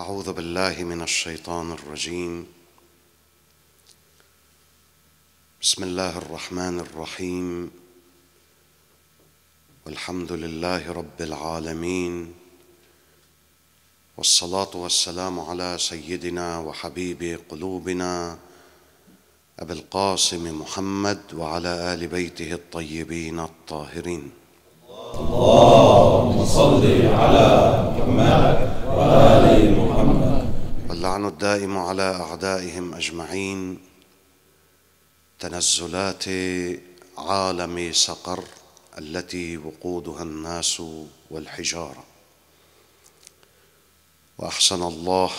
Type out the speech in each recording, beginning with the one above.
أعوذ بالله من الشيطان الرجيم. بسم الله الرحمن الرحيم. والحمد لله رب العالمين. والصلاة والسلام على سيدنا وحبيب قلوبنا أبي القاسم محمد وعلى آل بيته الطيبين الطاهرين. اللهم صل على محمد وآل محمد. واللعن الدائم على أعدائهم أجمعين. تنزلات عالم سقر التي وقودها الناس والحجارة. وأحسن الله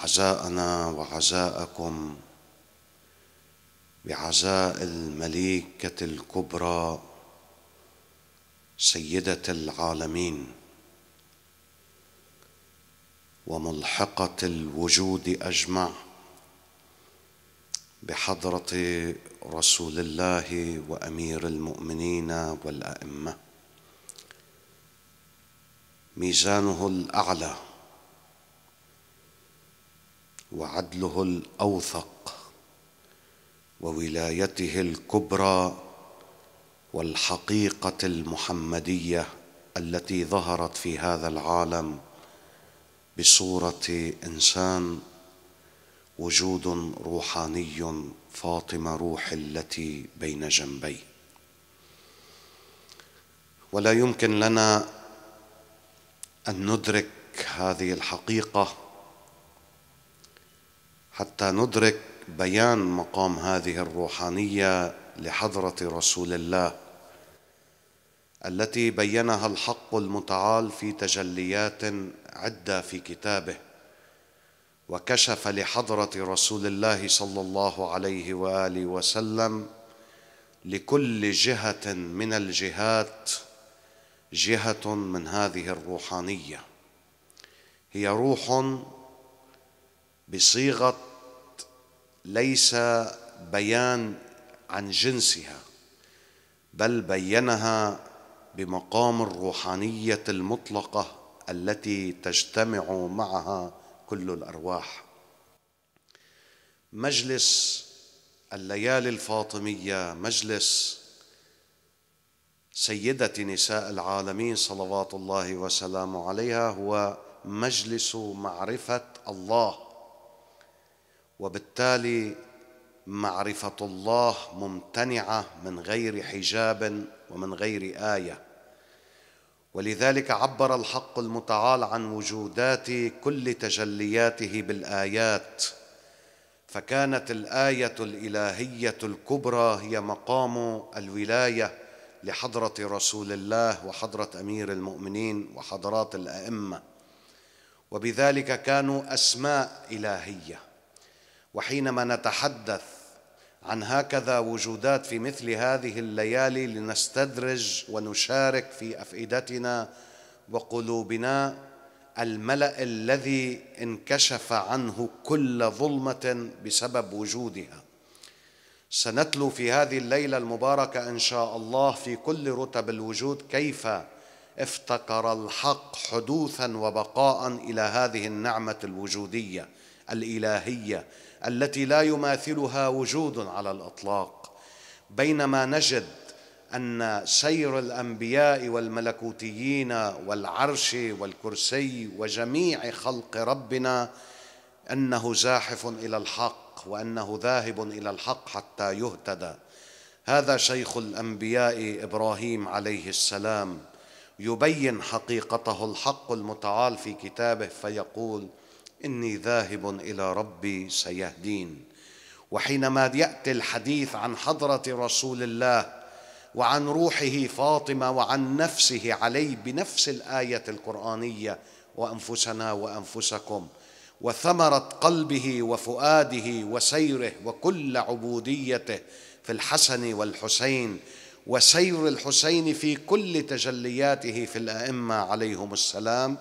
عزاءنا وعزاءكم بعزاء المليكة الكبرى سيدة العالمين وملحقة الوجود أجمع بحضرة رسول الله وأمير المؤمنين والأئمة. ميزانه الأعلى وعدله الأوثق وولايته الكبرى والحقيقة المحمدية التي ظهرت في هذا العالم بصورة إنسان وجود روحاني فاطمة روح التي بين جنبي. ولا يمكن لنا أن ندرك هذه الحقيقة حتى ندرك بيان مقام هذه الروحانية لحضرة رسول الله التي بينها الحق المتعال في تجليات عدة في كتابه وكشف لحضرة رسول الله صلى الله عليه وآله وسلم لكل جهة من الجهات جهة من هذه الروحانية. هي روح بصيغة ليس بيان عن جنسها بل بينها بمقام الروحانية المطلقة التي تجتمع معها كل الأرواح. مجلس الليالي الفاطمية مجلس سيدة نساء العالمين صلوات الله وسلامه عليها هو مجلس معرفة الله. وبالتالي معرفة الله ممتنعة من غير حجاب ومن غير آية. ولذلك عبر الحق المتعال عن وجودات كل تجلياته بالآيات. فكانت الآية الإلهية الكبرى هي مقام الولاية لحضرة رسول الله وحضرة أمير المؤمنين وحضرات الأئمة. وبذلك كانوا أسماء إلهية. وحينما نتحدث عن هكذا وجودات في مثل هذه الليالي لنستدرج ونشارك في أفئدتنا وقلوبنا الملأ الذي انكشف عنه كل ظلمة بسبب وجودها. سنتلو في هذه الليلة المباركة إن شاء الله في كل رتب الوجود كيف افتقر الحق حدوثا وبقاء إلى هذه النعمة الوجودية الإلهية التي لا يماثلها وجود على الإطلاق بينما نجد أن سير الأنبياء والملكوتيين والعرش والكرسي وجميع خلق ربنا أنه زاحف إلى الحق وأنه ذاهب إلى الحق حتى يهتدى. هذا شيخ الأنبياء إبراهيم عليه السلام يبين حقيقته الحق المتعال في كتابه فيقول إني ذاهب إلى ربي سيهدين. وحينما يأتي الحديث عن حضرة رسول الله وعن روحه فاطمة وعن نفسه عليه بنفس الآية القرآنية وأنفسنا وأنفسكم وثمرة قلبه وفؤاده وسيره وكل عبوديته في الحسن والحسين وسير الحسين في كل تجلياته في الأئمة عليهم السلام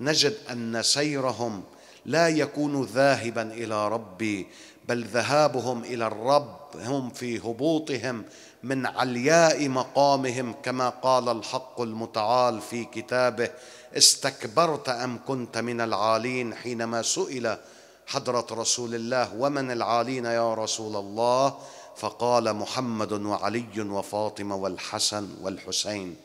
نجد أن سيرهم لا يكون ذاهبا إلى ربي بل ذهابهم إلى الرب هم في هبوطهم من علياء مقامهم كما قال الحق المتعال في كتابه استكبرت أم كنت من العالين؟ حينما سئل حضرة رسول الله ومن العالين يا رسول الله؟ فقال محمد وعلي وفاطمة والحسن والحسين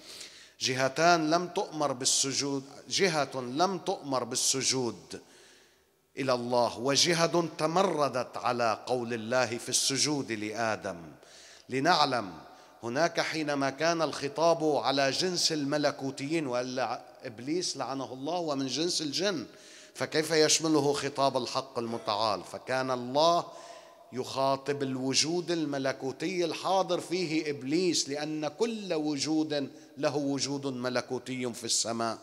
جهتان لم تؤمر بالسجود جهة لم تؤمر بالسجود. إلى الله وجهه تمردت على قول الله في السجود لآدم. لنعلم هناك حينما كان الخطاب على جنس الملكوتيين والا إبليس لعنه الله ومن جنس الجن فكيف يشمله خطاب الحق المتعال؟ فكان الله يخاطب الوجود الملكوتي الحاضر فيه إبليس لأن كل وجود له وجود ملكوتي في السماء.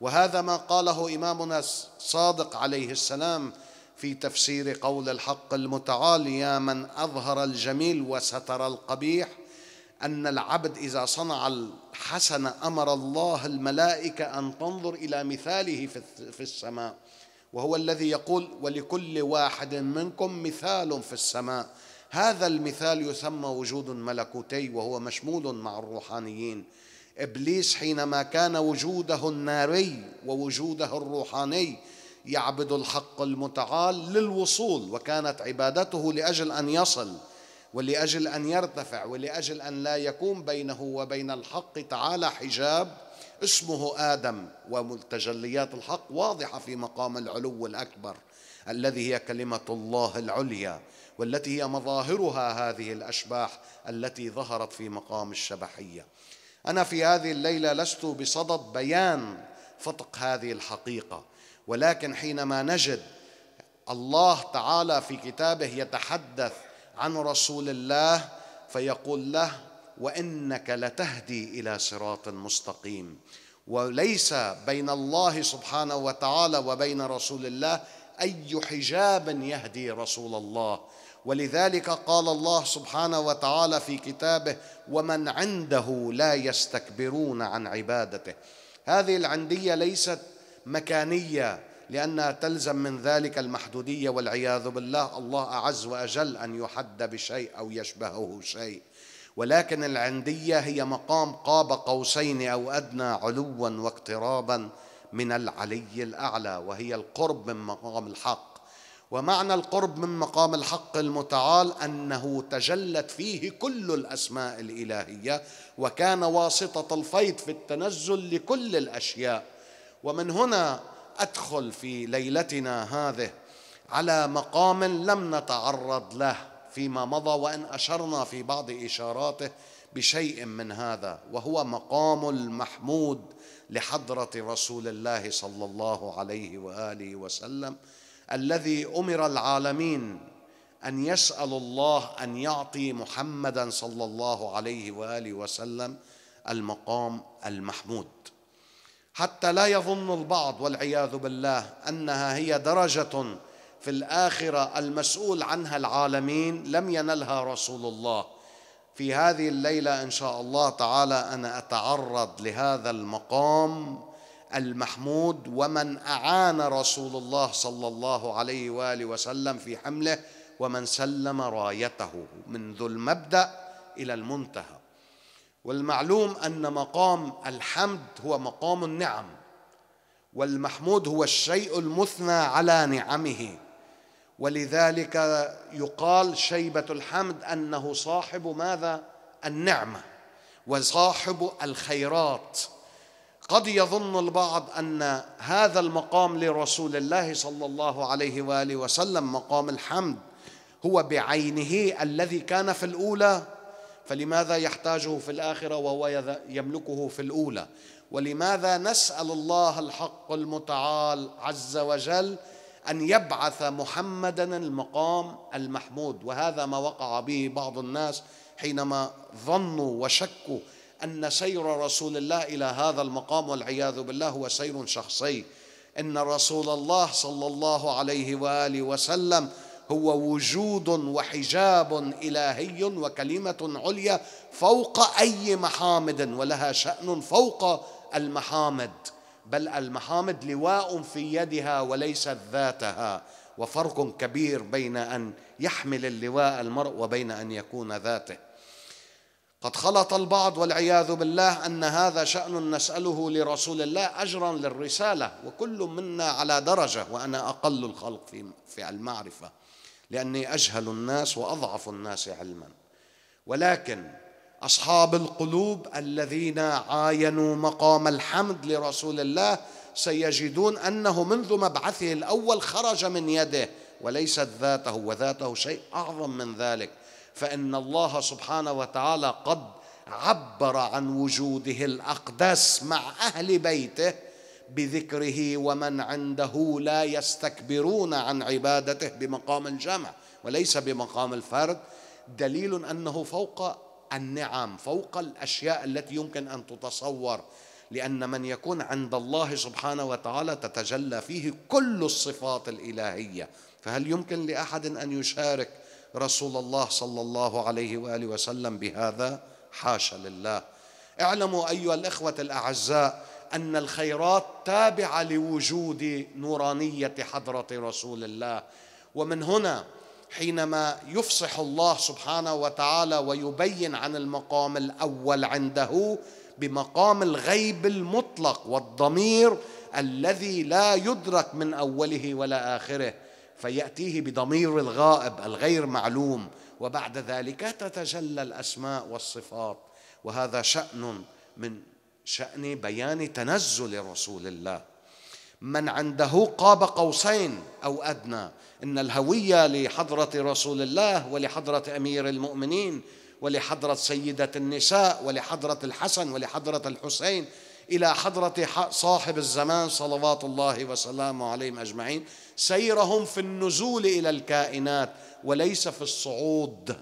وهذا ما قاله إمامنا الصادق عليه السلام في تفسير قول الحق المتعال يا من أظهر الجميل وستر القبيح أن العبد إذا صنع الحسن أمر الله الملائكة أن تنظر إلى مثاله في السماء وهو الذي يقول ولكل واحد منكم مثال في السماء هذا المثال يسمى وجود ملكوتي وهو مشمول مع الروحانيين. إبليس حينما كان وجوده الناري ووجوده الروحاني يعبد الحق المتعال للوصول وكانت عبادته لأجل أن يصل ولأجل أن يرتفع ولأجل أن لا يكون بينه وبين الحق تعالى حجاب اسمه آدم وتجليات الحق واضحة في مقام العلو الأكبر الذي هي كلمة الله العليا والتي هي مظاهرها هذه الأشباح التي ظهرت في مقام الشبحية. أنا في هذه الليلة لست بصدد بيان فتق هذه الحقيقة ولكن حينما نجد الله تعالى في كتابه يتحدث عن رسول الله فيقول له وإنك لتهدي إلى صراط مستقيم وليس بين الله سبحانه وتعالى وبين رسول الله أي حجاب يهدي رسول الله. ولذلك قال الله سبحانه وتعالى في كتابه ومن عنده لا يستكبرون عن عبادته. هذه العندية ليست مكانية لأنها تلزم من ذلك المحدودية والعياذ بالله. الله أعز وأجل أن يحد بشيء أو يشبهه شيء. ولكن العندية هي مقام قاب قوسين أو أدنى علوا واقترابا من العلي الأعلى وهي القرب من مقام الحق. ومعنى القرب من مقام الحق المتعال أنه تجلت فيه كل الأسماء الإلهية وكان واسطة الفيض في التنزل لكل الأشياء. ومن هنا أدخل في ليلتنا هذه على مقام لم نتعرض له فيما مضى وإن أشرنا في بعض إشاراته بشيء من هذا وهو مقام المحمود لحضرة رسول الله صلى الله عليه وآله وسلم. الذي أمر العالمين أن يسالوا الله أن يعطي محمدا صلى الله عليه وآله وسلم المقام المحمود. حتى لا يظن البعض والعياذ بالله أنها هي درجة في الآخرة المسؤول عنها العالمين لم ينلها رسول الله. في هذه الليلة إن شاء الله تعالى أنا أتعرض لهذا المقام المحمود ومن أعان رسول الله صلى الله عليه وآله وسلم في حمله ومن سلم رايته منذ المبدأ إلى المنتهى. والمعلوم أن مقام الحمد هو مقام النعم والمحمود هو الشيء المثنى على نعمه. ولذلك يقال شيبة الحمد أنه صاحب ماذا؟ النعمة وصاحب الخيرات. قد يظن البعض أن هذا المقام لرسول الله صلى الله عليه وآله وسلم مقام الحمد هو بعينه الذي كان في الأولى فلماذا يحتاجه في الآخرة وهو يملكه في الأولى؟ ولماذا نسأل الله الحق المتعال عز وجل أن يبعث محمدا المقام المحمود؟ وهذا ما وقع به بعض الناس حينما ظنوا وشكوا أن سير رسول الله إلى هذا المقام والعياذ بالله هو سير شخصي. إن رسول الله صلى الله عليه وآله وسلم هو وجود وحجاب إلهي وكلمة عليا فوق أي محامد ولها شأن فوق المحامد. بل المحامد لواء في يدها وليست ذاتها. وفرق كبير بين أن يحمل اللواء المرء وبين أن يكون ذاته. قد خلط البعض والعياذ بالله أن هذا شأن نسأله لرسول الله اجرا للرسالة وكل منا على درجة وأنا أقل الخلق في في المعرفة لأني أجهل الناس وأضعف الناس علما. ولكن أصحاب القلوب الذين عاينوا مقام الحمد لرسول الله سيجدون أنه منذ مبعثه الأول خرج من يده وليست ذاته وذاته شيء أعظم من ذلك. فإن الله سبحانه وتعالى قد عبر عن وجوده الأقدس مع أهل بيته بذكره ومن عنده لا يستكبرون عن عبادته بمقام الجمع وليس بمقام الفرد. دليل أنه فوق النعم فوق الأشياء التي يمكن أن تتصور لأن من يكون عند الله سبحانه وتعالى تتجلى فيه كل الصفات الإلهية. فهل يمكن لأحد أن يشارك رسول الله صلى الله عليه واله وسلم بهذا حاشا لله اعلموا ايها الاخوه الاعزاء ان الخيرات تابعه لوجود نورانيه حضره رسول الله ومن هنا حينما يفصح الله سبحانه وتعالى ويبين عن المقام الأول عنده بمقام الغيب المطلق والضمير الذي لا يدرك من اوله ولا اخره فيأتيه بضمير الغائب الغير معلوم وبعد ذلك تتجلى الأسماء والصفات. وهذا شأن من شأن بيان تنزل رسول الله. من عنده قاب قوسين أو أدنى إن الهوية لحضرة رسول الله ولحضرة أمير المؤمنين ولحضرة سيدة النساء ولحضرة الحسن ولحضرة الحسين إلى حضرة صاحب الزمان صلوات الله وسلامه عليهم أجمعين. سيرهم في النزول إلى الكائنات وليس في الصعود.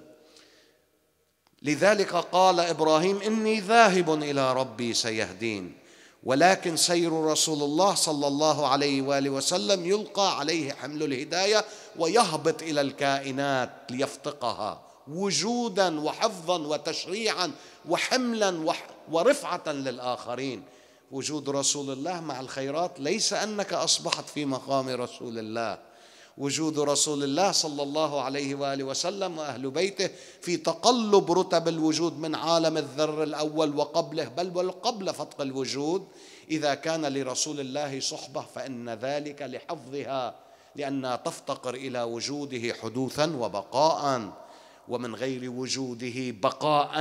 لذلك قال إبراهيم إني ذاهب إلى ربي سيهدين ولكن سير رسول الله صلى الله عليه وآله وسلم يلقى عليه حمل الهداية ويهبط إلى الكائنات ليفتقها وجودا وحفظا وتشريعا وحملا ورفعة للآخرين. وجود رسول الله مع الخيرات ليس أنك أصبحت في مقام رسول الله. وجود رسول الله صلى الله عليه وآله وسلم وأهل بيته في تقلب رتب الوجود من عالم الذر الأول وقبله بل وقبل فتق الوجود. إذا كان لرسول الله صحبة فإن ذلك لحفظها لانها تفتقر إلى وجوده حدوثا وبقاء ومن غير وجوده بقاء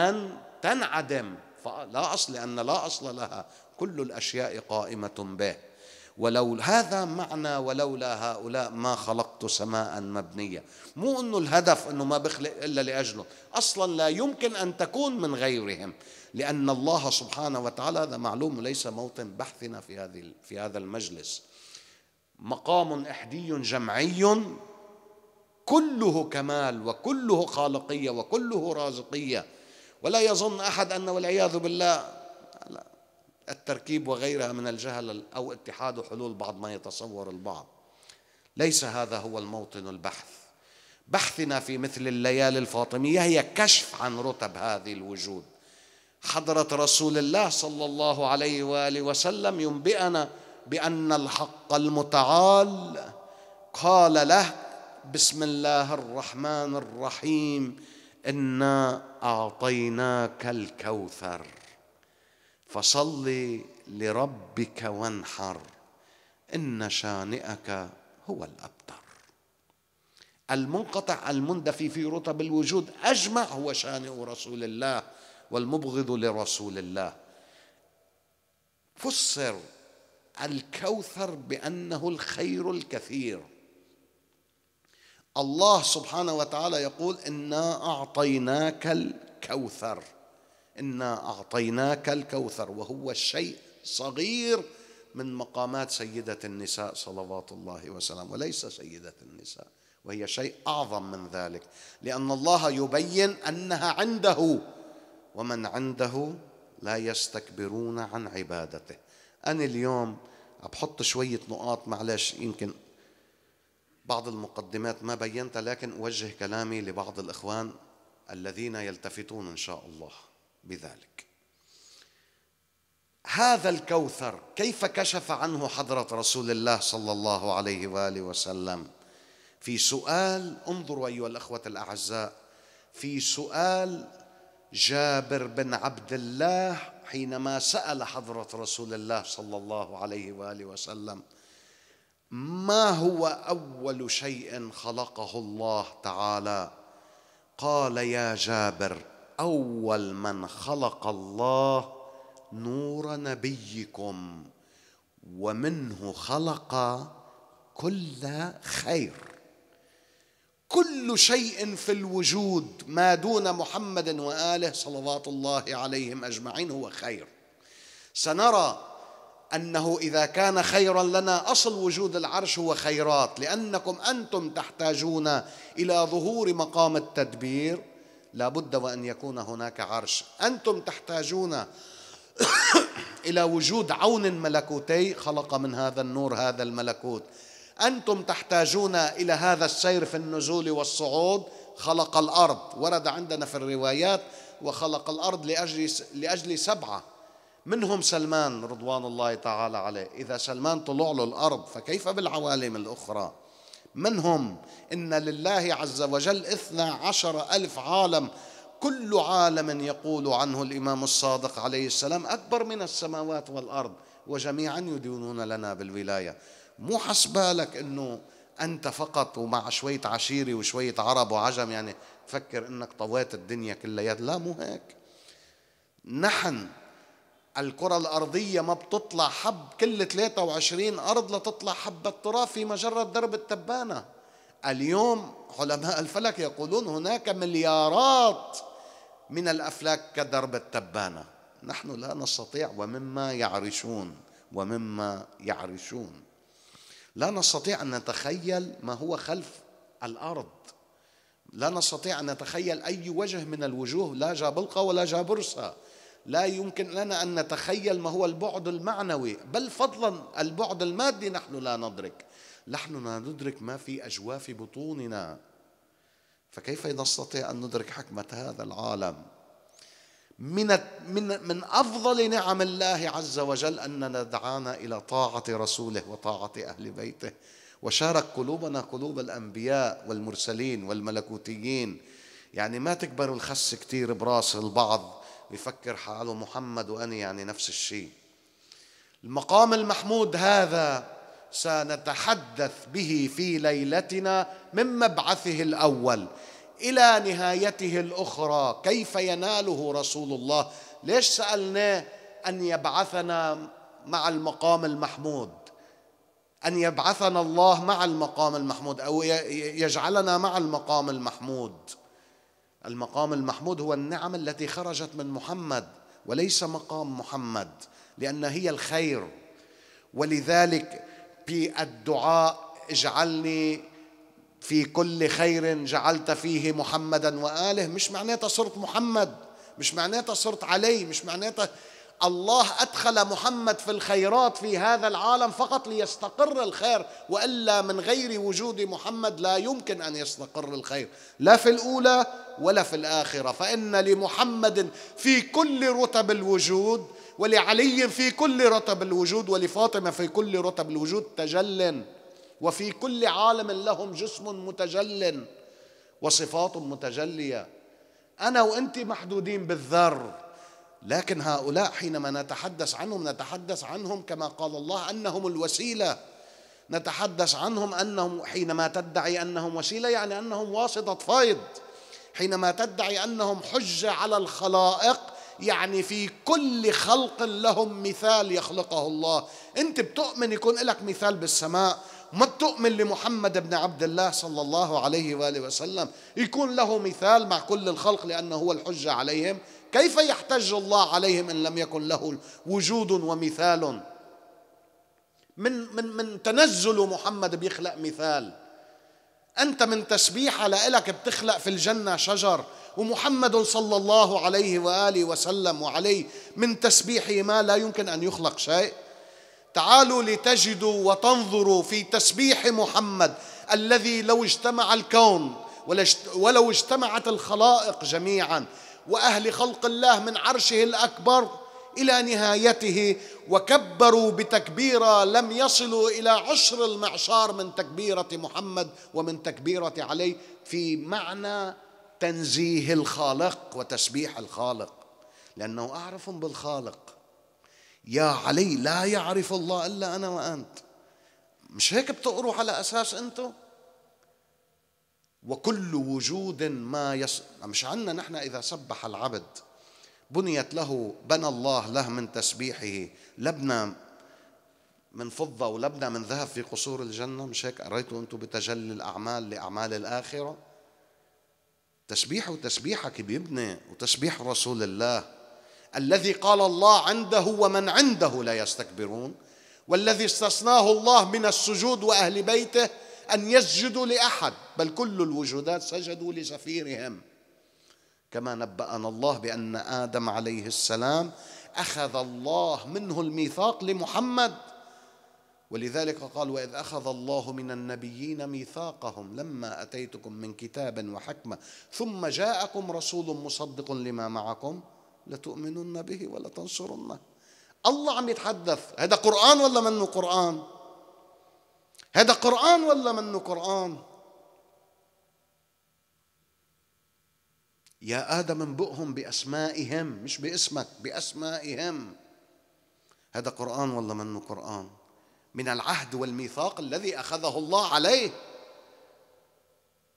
تنعدم. فلا أصل لأن لا أصل لها. كل الأشياء قائمة به. ولو هذا معنى ولولا هؤلاء ما خلقت سماء مبنية. مو إنه الهدف إنه ما بخلق إلا لأجله. أصلا لا يمكن أن تكون من غيرهم. لأن الله سبحانه وتعالى هذا معلوم ليس موطن بحثنا في هذه في هذا المجلس. مقام إحدي جمعي كله كمال وكله خالقية وكله رازقية. ولا يظن أحد أن والعياذ بالله التركيب وغيرها من الجهل أو اتحاد حلول بعض ما يتصور البعض. ليس هذا هو الموطن البحث. بحثنا في مثل الليالي الفاطمية هي كشف عن رتب هذه الوجود. حضرة رسول الله صلى الله عليه وآله وسلم ينبئنا بأن الحق المتعال قال له بسم الله الرحمن الرحيم. إنا أعطيناك الكوثر. فصل لربك وانحر إن شانئك هو الأبتر. المنقطع المندفي في رتب الوجود أجمع هو شانئ رسول الله والمبغض لرسول الله. فسر الكوثر بأنه الخير الكثير. الله سبحانه وتعالى يقول إنا أعطيناك الكوثر. إنا أعطيناك الكوثر وهو الشيء صغير من مقامات سيدة النساء صلوات الله وسلامه وليس سيدة النساء وهي شيء أعظم من ذلك لأن الله يبين أنها عنده ومن عنده لا يستكبرون عن عبادته. أنا اليوم بحط شوية نقاط معلش يمكن بعض المقدمات ما بينتها لكن اوجه كلامي لبعض الإخوان الذين يلتفتون إن شاء الله. بذلك. هذا الكوثر كيف كشف عنه حضرة رسول الله صلى الله عليه وآله وسلم؟ في سؤال انظروا أيها الأخوة الأعزاء في سؤال جابر بن عبد الله حينما سأل حضرة رسول الله صلى الله عليه وآله وسلم ما هو أول شيء خلقه الله تعالى؟ قال يا جابر أول من خلق الله نور نبيكم ومنه خلق كل خير. كل شيء في الوجود ما دون محمد وآله صلوات الله عليهم أجمعين هو خير. سنرى أنه إذا كان خيرا لنا أصل وجود العرش هو خيرات لأنكم أنتم تحتاجون إلى ظهور مقام التدبير. لا بد وأن يكون هناك عرش. أنتم تحتاجون إلى وجود عون ملكوتي خلق من هذا النور هذا الملكوت. أنتم تحتاجون إلى هذا السير في النزول والصعود. خلق الأرض. ورد عندنا في الروايات وخلق الأرض لأجل لأجل سبعة. منهم سلمان رضوان الله تعالى عليه. إذا سلمان طلع له الأرض فكيف بالعوالم الأخرى؟ منهم إن لله عز وجل إثنى عشر ألف عالم كل عالم يقول عنه الإمام الصادق عليه السلام أكبر من السماوات والأرض وجميعا يدينون لنا بالولاية. مو حسبالك أنه أنت فقط ومع شوية عشيرة وشوية عرب وعجم يعني تفكر أنك طويت الدنيا كلها. لا مو هيك. نحن الكرة الأرضية ما بتطلع حب كل 23 أرض لتطلع حبة تراب في مجرة درب التبانة. اليوم علماء الفلك يقولون هناك مليارات من الأفلاك كدرب التبانة. نحن لا نستطيع ومما يعرشون ومما يعرشون. لا نستطيع أن نتخيل ما هو خلف الأرض. لا نستطيع أن نتخيل أي وجه من الوجوه لا جابلقة ولا جابرسة لا يمكن لنا أن نتخيل ما هو البعد المعنوي بل فضلا البعد المادي نحن لا ندرك. نحن لا ندرك ما في أجواف بطوننا. فكيف نستطيع أن ندرك حكمة هذا العالم؟ من من من أفضل نعم الله عز وجل أننا دعانا إلى طاعة رسوله وطاعة أهل بيته. وشارك قلوبنا قلوب الأنبياء والمرسلين والملكوتيين. يعني ما تكبر الخس كثير براس البعض. بيفكر حاله محمد وأنا يعني نفس الشيء. المقام المحمود هذا سنتحدث به في ليلتنا من مبعثه الأول إلى نهايته الأخرى. كيف يناله رسول الله؟ ليش سألناه أن يبعثنا مع المقام المحمود؟ أن يبعثنا الله مع المقام المحمود أو يجعلنا مع المقام المحمود؟ المقام المحمود هو النعم التي خرجت من محمد وليس مقام محمد لأن هي الخير. ولذلك في الدعاء اجعلني في كل خير جعلت فيه محمدا وآله مش معناتها صرت محمد مش معناتها صرت علي مش معناتها الله أدخل محمد في الخيرات في هذا العالم فقط ليستقر الخير وإلا من غير وجود محمد لا يمكن أن يستقر الخير لا في الأولى ولا في الآخرة. فإن لمحمد في كل رتب الوجود ولعلي في كل رتب الوجود ولفاطمة في كل رتب الوجود تجل وفي كل عالم لهم جسم متجل وصفات متجلية. أنا وأنت محدودين بالذر. لكن هؤلاء حينما نتحدث عنهم نتحدث عنهم كما قال الله أنهم الوسيلة. نتحدث عنهم أنهم حينما تدعي أنهم وسيلة يعني أنهم واسطة فيض حينما تدعي أنهم حجة على الخلائق يعني في كل خلق لهم مثال يخلقه الله. أنت بتؤمن يكون لك مثال بالسماء ما بتؤمن لمحمد بن عبد الله صلى الله عليه وآله وسلم. يكون له مثال مع كل الخلق لأنه هو الحجة عليهم. كيف يحتج الله عليهم إن لم يكن له وجود ومثال؟ من من من تنزل محمد بيخلق مثال. أنت من تسبيحه لك بتخلق في الجنة شجر ومحمد صلى الله عليه وآله وسلم وعليه من تسبيحه ما لا يمكن أن يخلق شيء. تعالوا لتجدوا وتنظروا في تسبيح محمد الذي لو اجتمع الكون ولو اجتمعت الخلائق جميعا. وأهل خلق الله من عرشه الأكبر إلى نهايته وكبروا بتكبيرة لم يصلوا إلى عشر المعشار من تكبيرة محمد ومن تكبيرة علي في معنى تنزيه الخالق وتسبيح الخالق. لأنه أعرفهم بالخالق. يا علي لا يعرف الله إلا أنا وأنت. مش هيك بتقروا على أساس أنتم وكل وجود ما يص... مش عنا نحن إذا سبح العبد بنيت له بنى الله له من تسبيحه لبنة من فضة ولبنة من ذهب في قصور الجنة مش هيك؟ قريتوا أنتم بتجلي الأعمال لأعمال الآخرة؟ تسبيح وتسبيحك بيبني وتسبيح رسول الله. الذي قال الله عنده ومن عنده لا يستكبرون والذي استثناه الله من السجود وأهل بيته أن يسجدوا لأحد بل كل الوجودات سجدوا لسفيرهم. كما نبأنا الله بأن آدم عليه السلام أخذ الله منه الميثاق لمحمد. ولذلك قال وإذ أخذ الله من النبيين ميثاقهم لما أتيتكم من كتاب وحكمة ثم جاءكم رسول مصدق لما معكم لتؤمنن به ولتنصرنه. الله عم يتحدث هذا قرآن ولا منه قرآن؟ هذا قرآن ولا منه قرآن؟ يا آدم انبئهم بأسمائهم مش باسمك بأسمائهم. هذا قرآن ولا منه قرآن؟ من العهد والميثاق الذي أخذه الله عليه.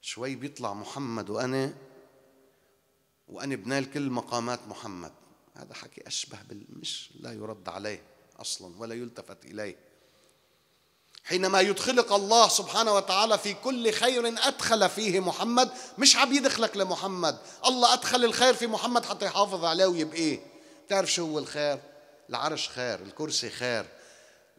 شوي بيطلع محمد وأنا وأنا بنال كل مقامات محمد. هذا حكي أشبه بالمش لا يرد عليه أصلا ولا يلتفت إليه. حينما يدخلك الله سبحانه وتعالى في كل خير أدخل فيه محمد مش عم يدخلك لمحمد. الله أدخل الخير في محمد حتى يحافظ عليه ويبقيه بتعرف شو هو الخير؟ العرش خير الكرسي خير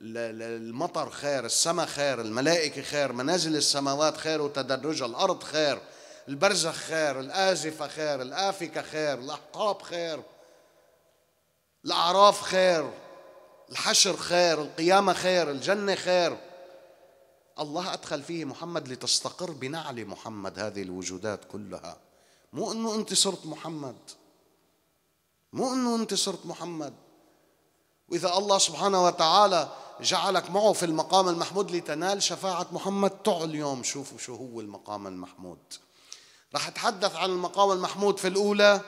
المطر خير السماء خير الملائكة خير منازل السماوات خير وتدرجها الأرض خير البرزخ خير الآزفة خير الآفكة خير الأحقاب خير الأعراف خير الحشر خير القيامة خير الجنة خير. الله أدخل فيه محمد لتستقر بنعل محمد هذه الوجودات كلها. مو أنه أنت صرت محمد. مو أنه أنت صرت محمد. وإذا الله سبحانه وتعالى جعلك معه في المقام المحمود لتنال شفاعة محمد تعال اليوم. شوفوا شو هو المقام المحمود. راح أتحدث عن المقام المحمود في الأولى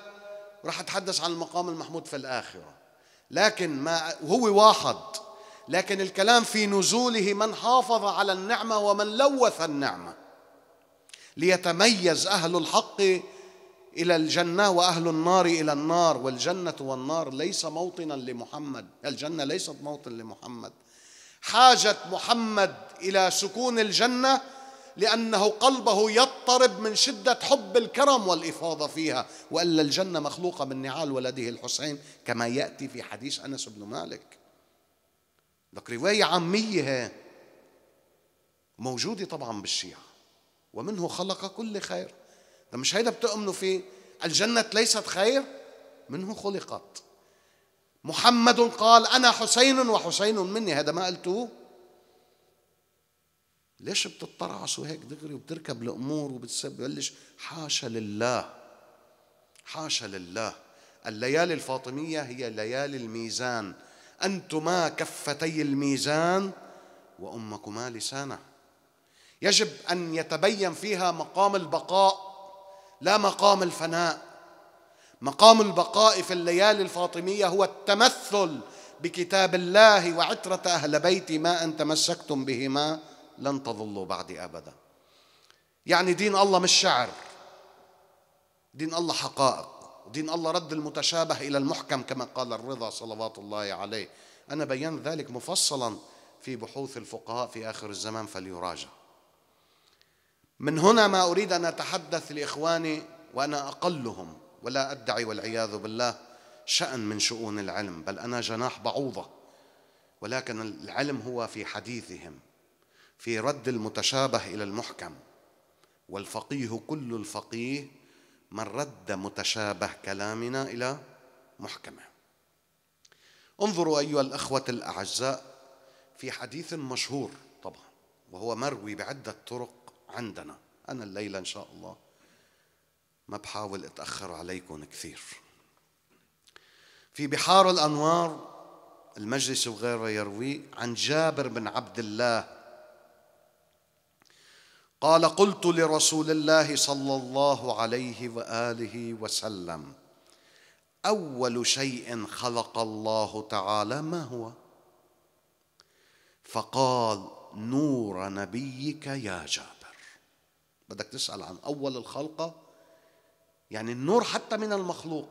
وراح أتحدث عن المقام المحمود في الآخرة. لكن ما وهو واحد. لكن الكلام في نزوله من حافظ على النعمة ومن لوث النعمة. ليتميز أهل الحق إلى الجنة وأهل النار إلى النار والجنة والنار ليس موطنا لمحمد. الجنة ليست موطن لمحمد. حاجة محمد إلى سكون الجنة لأنه قلبه يضطرب من شدة حب الكرم والإفاضة فيها. وإلا الجنة مخلوقة من نعال ولده الحسين كما يأتي في حديث أنس بن مالك. لك رواية عامية. موجودة طبعا بالشيعة ومنه خلق كل خير. مش هيدا بتؤمنوا فيه. الجنة ليست خير منه خلقت. محمد قال أنا حسين وحسين مني. هذا ما قلتوه؟ ليش بتطرعسوا هيك دغري وبتركب الأمور وبتبلش حاشا لله. حاشا لله. الليالي الفاطمية هي ليالي الميزان. أنتما كفتي الميزان وأمكما لسانه يجب أن يتبين فيها مقام البقاء لا مقام الفناء. مقام البقاء في الليالي الفاطمية هو التمثل بكتاب الله وعترة أهل بيتي ما إن تمسكتم بهما لن تضلوا بعدي أبدا. يعني دين الله مش شعر دين الله حقائق. دين الله رد المتشابه إلى المحكم كما قال الرضا صلوات الله عليه. أنا بينت ذلك مفصلا في بحوث الفقهاء في آخر الزمان فليراجع. من هنا ما أريد أن أتحدث لإخواني وأنا أقلهم ولا أدعي والعياذ بالله شأن من شؤون العلم بل أنا جناح بعوضة. ولكن العلم هو في حديثهم في رد المتشابه إلى المحكم والفقيه كل الفقيه من رد متشابه كلامنا إلى محكمة. انظروا أيها الأخوة الأعزاء في حديث مشهور طبعا وهو مروي بعدة طرق عندنا. أنا الليلة إن شاء الله ما بحاول أتأخر عليكم كثير. في بحار الأنوار المجلس وغيره يروي عن جابر بن عبد الله قال قلت لرسول الله صلى الله عليه وآله وسلم أول شيء خلق الله تعالى ما هو؟ فقال نور نبيك يا جابر. بدك تسأل عن أول الخلقة؟ يعني النور حتى من المخلوق.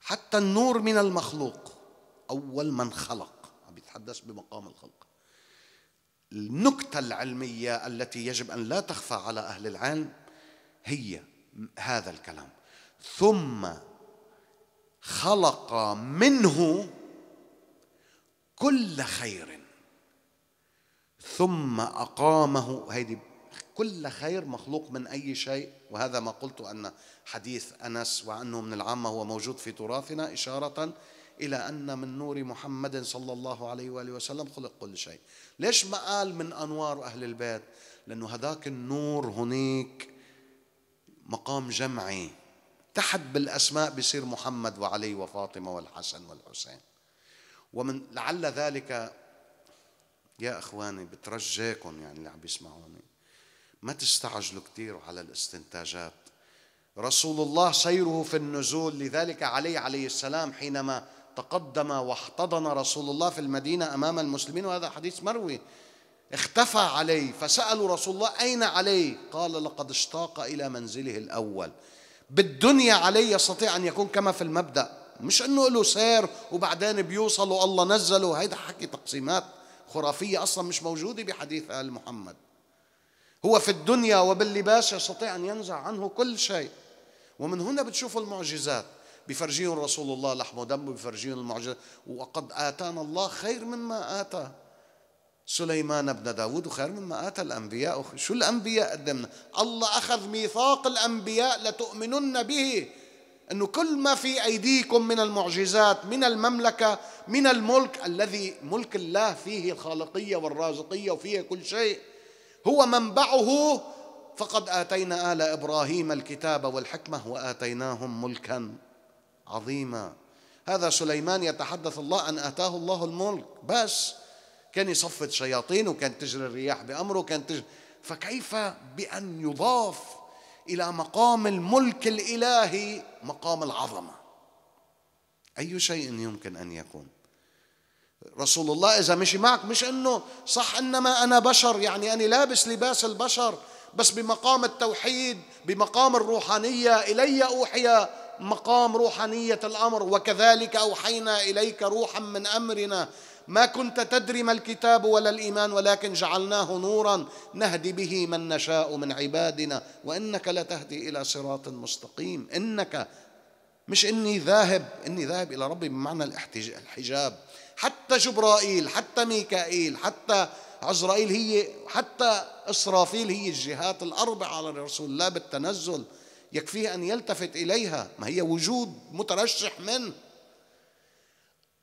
حتى النور من المخلوق. أول من خلق. عم يتحدث بمقام الخلق. النكتة العلمية التي يجب أن لا تخفى على أهل العلم هي هذا الكلام. ثم خلق منه كل خير. ثم أقامه هيدي كل خير مخلوق من أي شيء. وهذا ما قلت أن حديث أنس وأنه من العامة هو موجود في تراثنا إشارة إلى أن من نور محمد صلى الله عليه وآله وسلم خلق كل شيء. ليش ما قال من أنوار أهل البيت؟ لأنه هذاك النور هناك مقام جمعي. تحت بالأسماء بصير محمد وعلي وفاطمة والحسن والحسين. ومن لعل ذلك يا إخواني بترجاكم يعني اللي عم بيسمعوني ما تستعجلوا كثير على الاستنتاجات. رسول الله سيره في النزول لذلك علي عليه السلام حينما تقدم واحتضن رسول الله في المدينة أمام المسلمين وهذا حديث مروي. اختفى علي فسألوا رسول الله أين علي قال لقد اشتاق إلى منزله الأول. بالدنيا علي يستطيع أن يكون كما في المبدأ. مش إنه له سير وبعدين بيوصلوا الله نزله. هيدا حكي تقسيمات خرافية أصلا مش موجودة بحديث آل محمد. هو في الدنيا وباللباس يستطيع أن ينزع عنه كل شيء. ومن هنا بتشوفوا المعجزات. بفرجيهم رسول الله لحم ودم بفرجيهم المعجزات وقد آتانا الله خير مما آتى. سليمان بن داود وخير مما آتى الأنبياء. شو الأنبياء قدمنا؟ الله أخذ ميثاق الأنبياء لتؤمنن به. أنه كل ما في أيديكم من المعجزات من المملكة من الملك الذي ملك الله فيه الخالقية والرازقية وفيه كل شيء هو منبعه. فقد آتينا آل إبراهيم الكتاب والحكمة وآتيناهم ملكا. عظيما هذا سليمان يتحدث الله أن آتاه الله الملك. بس كان يصفد شياطين وكان تجري الرياح بأمره كان تجري فكيف بأن يضاف إلى مقام الملك الإلهي مقام العظمة؟ أي شيء يمكن أن يكون؟ رسول الله إذا مشي معك مش إنه صح إنما أنا بشر يعني أنا لابس لباس البشر بس بمقام التوحيد بمقام الروحانية إلي أوحي مقام روحانية الأمر وكذلك أوحينا إليك روحا من أمرنا. ما كنت تدري ما الكتاب ولا الإيمان ولكن جعلناه نورا نهدي به من نشاء من عبادنا. وإنك لتهدي إلى صراط مستقيم. إنك مش إني ذاهب إني ذاهب إلى ربي بمعنى الحجاب. حتى جبرائيل حتى ميكائيل حتى عزرائيل هي حتى إسرافيل هي الجهات الأربع على رسول الله بالتنزل. يكفيه أن يلتفت إليها. ما هي وجود مترشح منه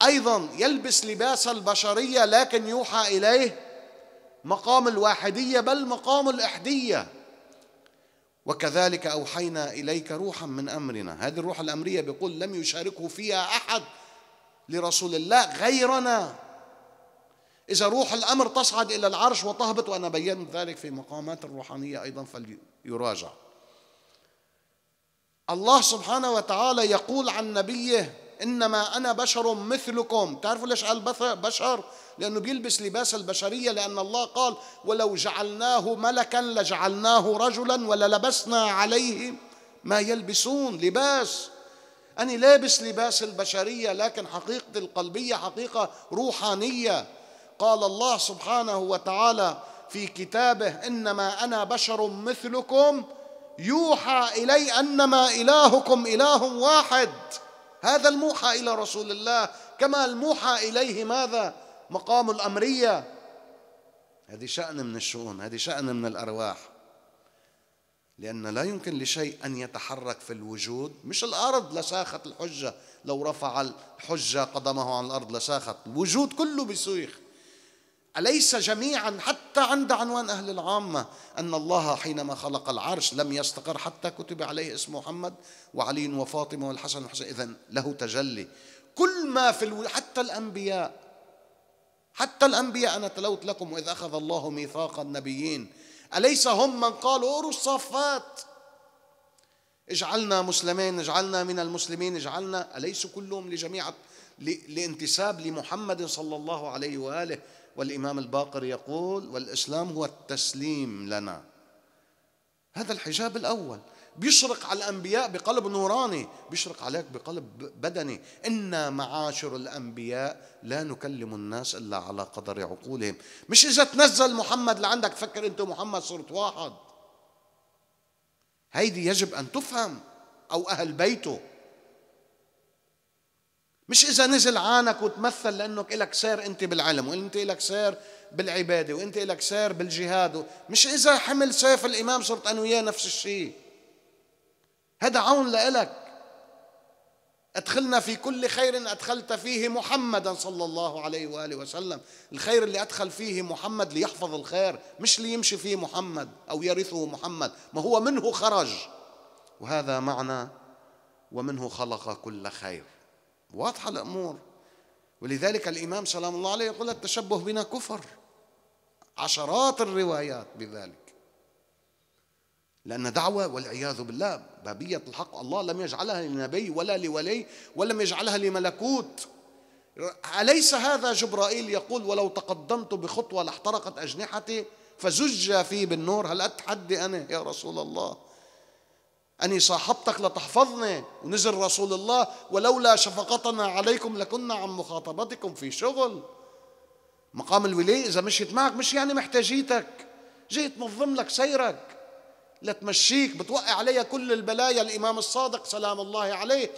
أيضا يلبس لباس البشرية لكن يوحى إليه مقام الواحدية بل مقام الإحدية. وكذلك أوحينا إليك روحا من أمرنا. هذه الروح الأمرية بيقول لم يشاركه فيها أحد لرسول الله غيرنا. إذا روح الأمر تصعد إلى العرش وتهبط وأنا بينت ذلك في مقامات الروحانية أيضا فليراجع. الله سبحانه وتعالى يقول عن نبيه إنما أنا بشر مثلكم. تعرفوا ليش قال بشر؟ لأنه بيلبس لباس البشرية لأن الله قال ولو جعلناه ملكا لجعلناه رجلا وللبسنا عليه ما يلبسون. لباس. أنا لابس لباس البشرية لكن حقيقة القلبية حقيقة روحانية. قال الله سبحانه وتعالى في كتابه إنما أنا بشر مثلكم. يوحى إلي أنما إلهكم إله واحد. هذا الموحى إلى رسول الله. كما الموحى إليه ماذا؟ مقام الأمرية. هذه شأن من الشؤون هذه شأن من الأرواح. لأن لا يمكن لشيء أن يتحرك في الوجود. مش الأرض لساخت الحجة. لو رفع الحجة قدمه عن الأرض لساخت. الوجود كله بسويخ أليس جميعا حتى عند عنوان أهل العامة أن الله حينما خلق العرش لم يستقر حتى كتب عليه اسم محمد وعلي وفاطمة والحسن والحسين؟ إذا له تجلي. كل ما في ألو... حتى الأنبياء. حتى الأنبياء أنا تلوت لكم وإذ أخذ الله ميثاق النبيين. أليس هم من قالوا أوروا الصافات؟ اجعلنا مسلمين اجعلنا من المسلمين اجعلنا. أليسوا كلهم لجميع لانتساب لمحمد صلى الله عليه وآله؟ والإمام الباقر يقول والإسلام هو التسليم لنا. هذا الحجاب الأول. بيشرق على الأنبياء بقلب نوراني بيشرق عليك بقلب بدني. إنا معاشر الأنبياء لا نكلم الناس إلا على قدر عقولهم. مش إذا تنزل محمد لعندك تفكر أنت محمد صرت واحد. هيدي يجب أن تفهم أو أهل بيته. مش إذا نزل عانك وتمثل لأنك إلك سير أنت بالعلم وأنت إلك سير بالعبادة وأنت إلك سير بالجهاد مش إذا حمل سيف الإمام صرت أنا وياه نفس الشيء. هذا عون لإلك. أدخلنا في كل خير أدخلت فيه محمدا صلى الله عليه وآله وسلم. الخير اللي أدخل فيه محمد ليحفظ الخير مش ليمشي فيه محمد أو يرثه محمد. ما هو منه خرج. وهذا معنى ومنه خلق كل خير. واضحة الأمور. ولذلك الإمام سلام الله عليه يقول التشبه بنا كفر. عشرات الروايات بذلك. لأن دعوة والعياذ بالله بابية الحق الله لم يجعلها لنبي ولا لولي ولم يجعلها لملكوت. أليس هذا جبرائيل يقول ولو تقدمت بخطوة لاحترقت أجنحتي فزج في بالنور؟ هل أتحدي أنا يا رسول الله؟ أني صاحبتك لتحفظني. ونزل رسول الله ولولا شفقتنا عليكم لكنا عن مخاطبتكم في شغل. مقام الولاية إذا مشيت معك مش يعني محتاجيتك جيت تنظم لك سيرك. لتمشيك بتوقع عليها كل البلايا. الإمام الصادق سلام الله عليه.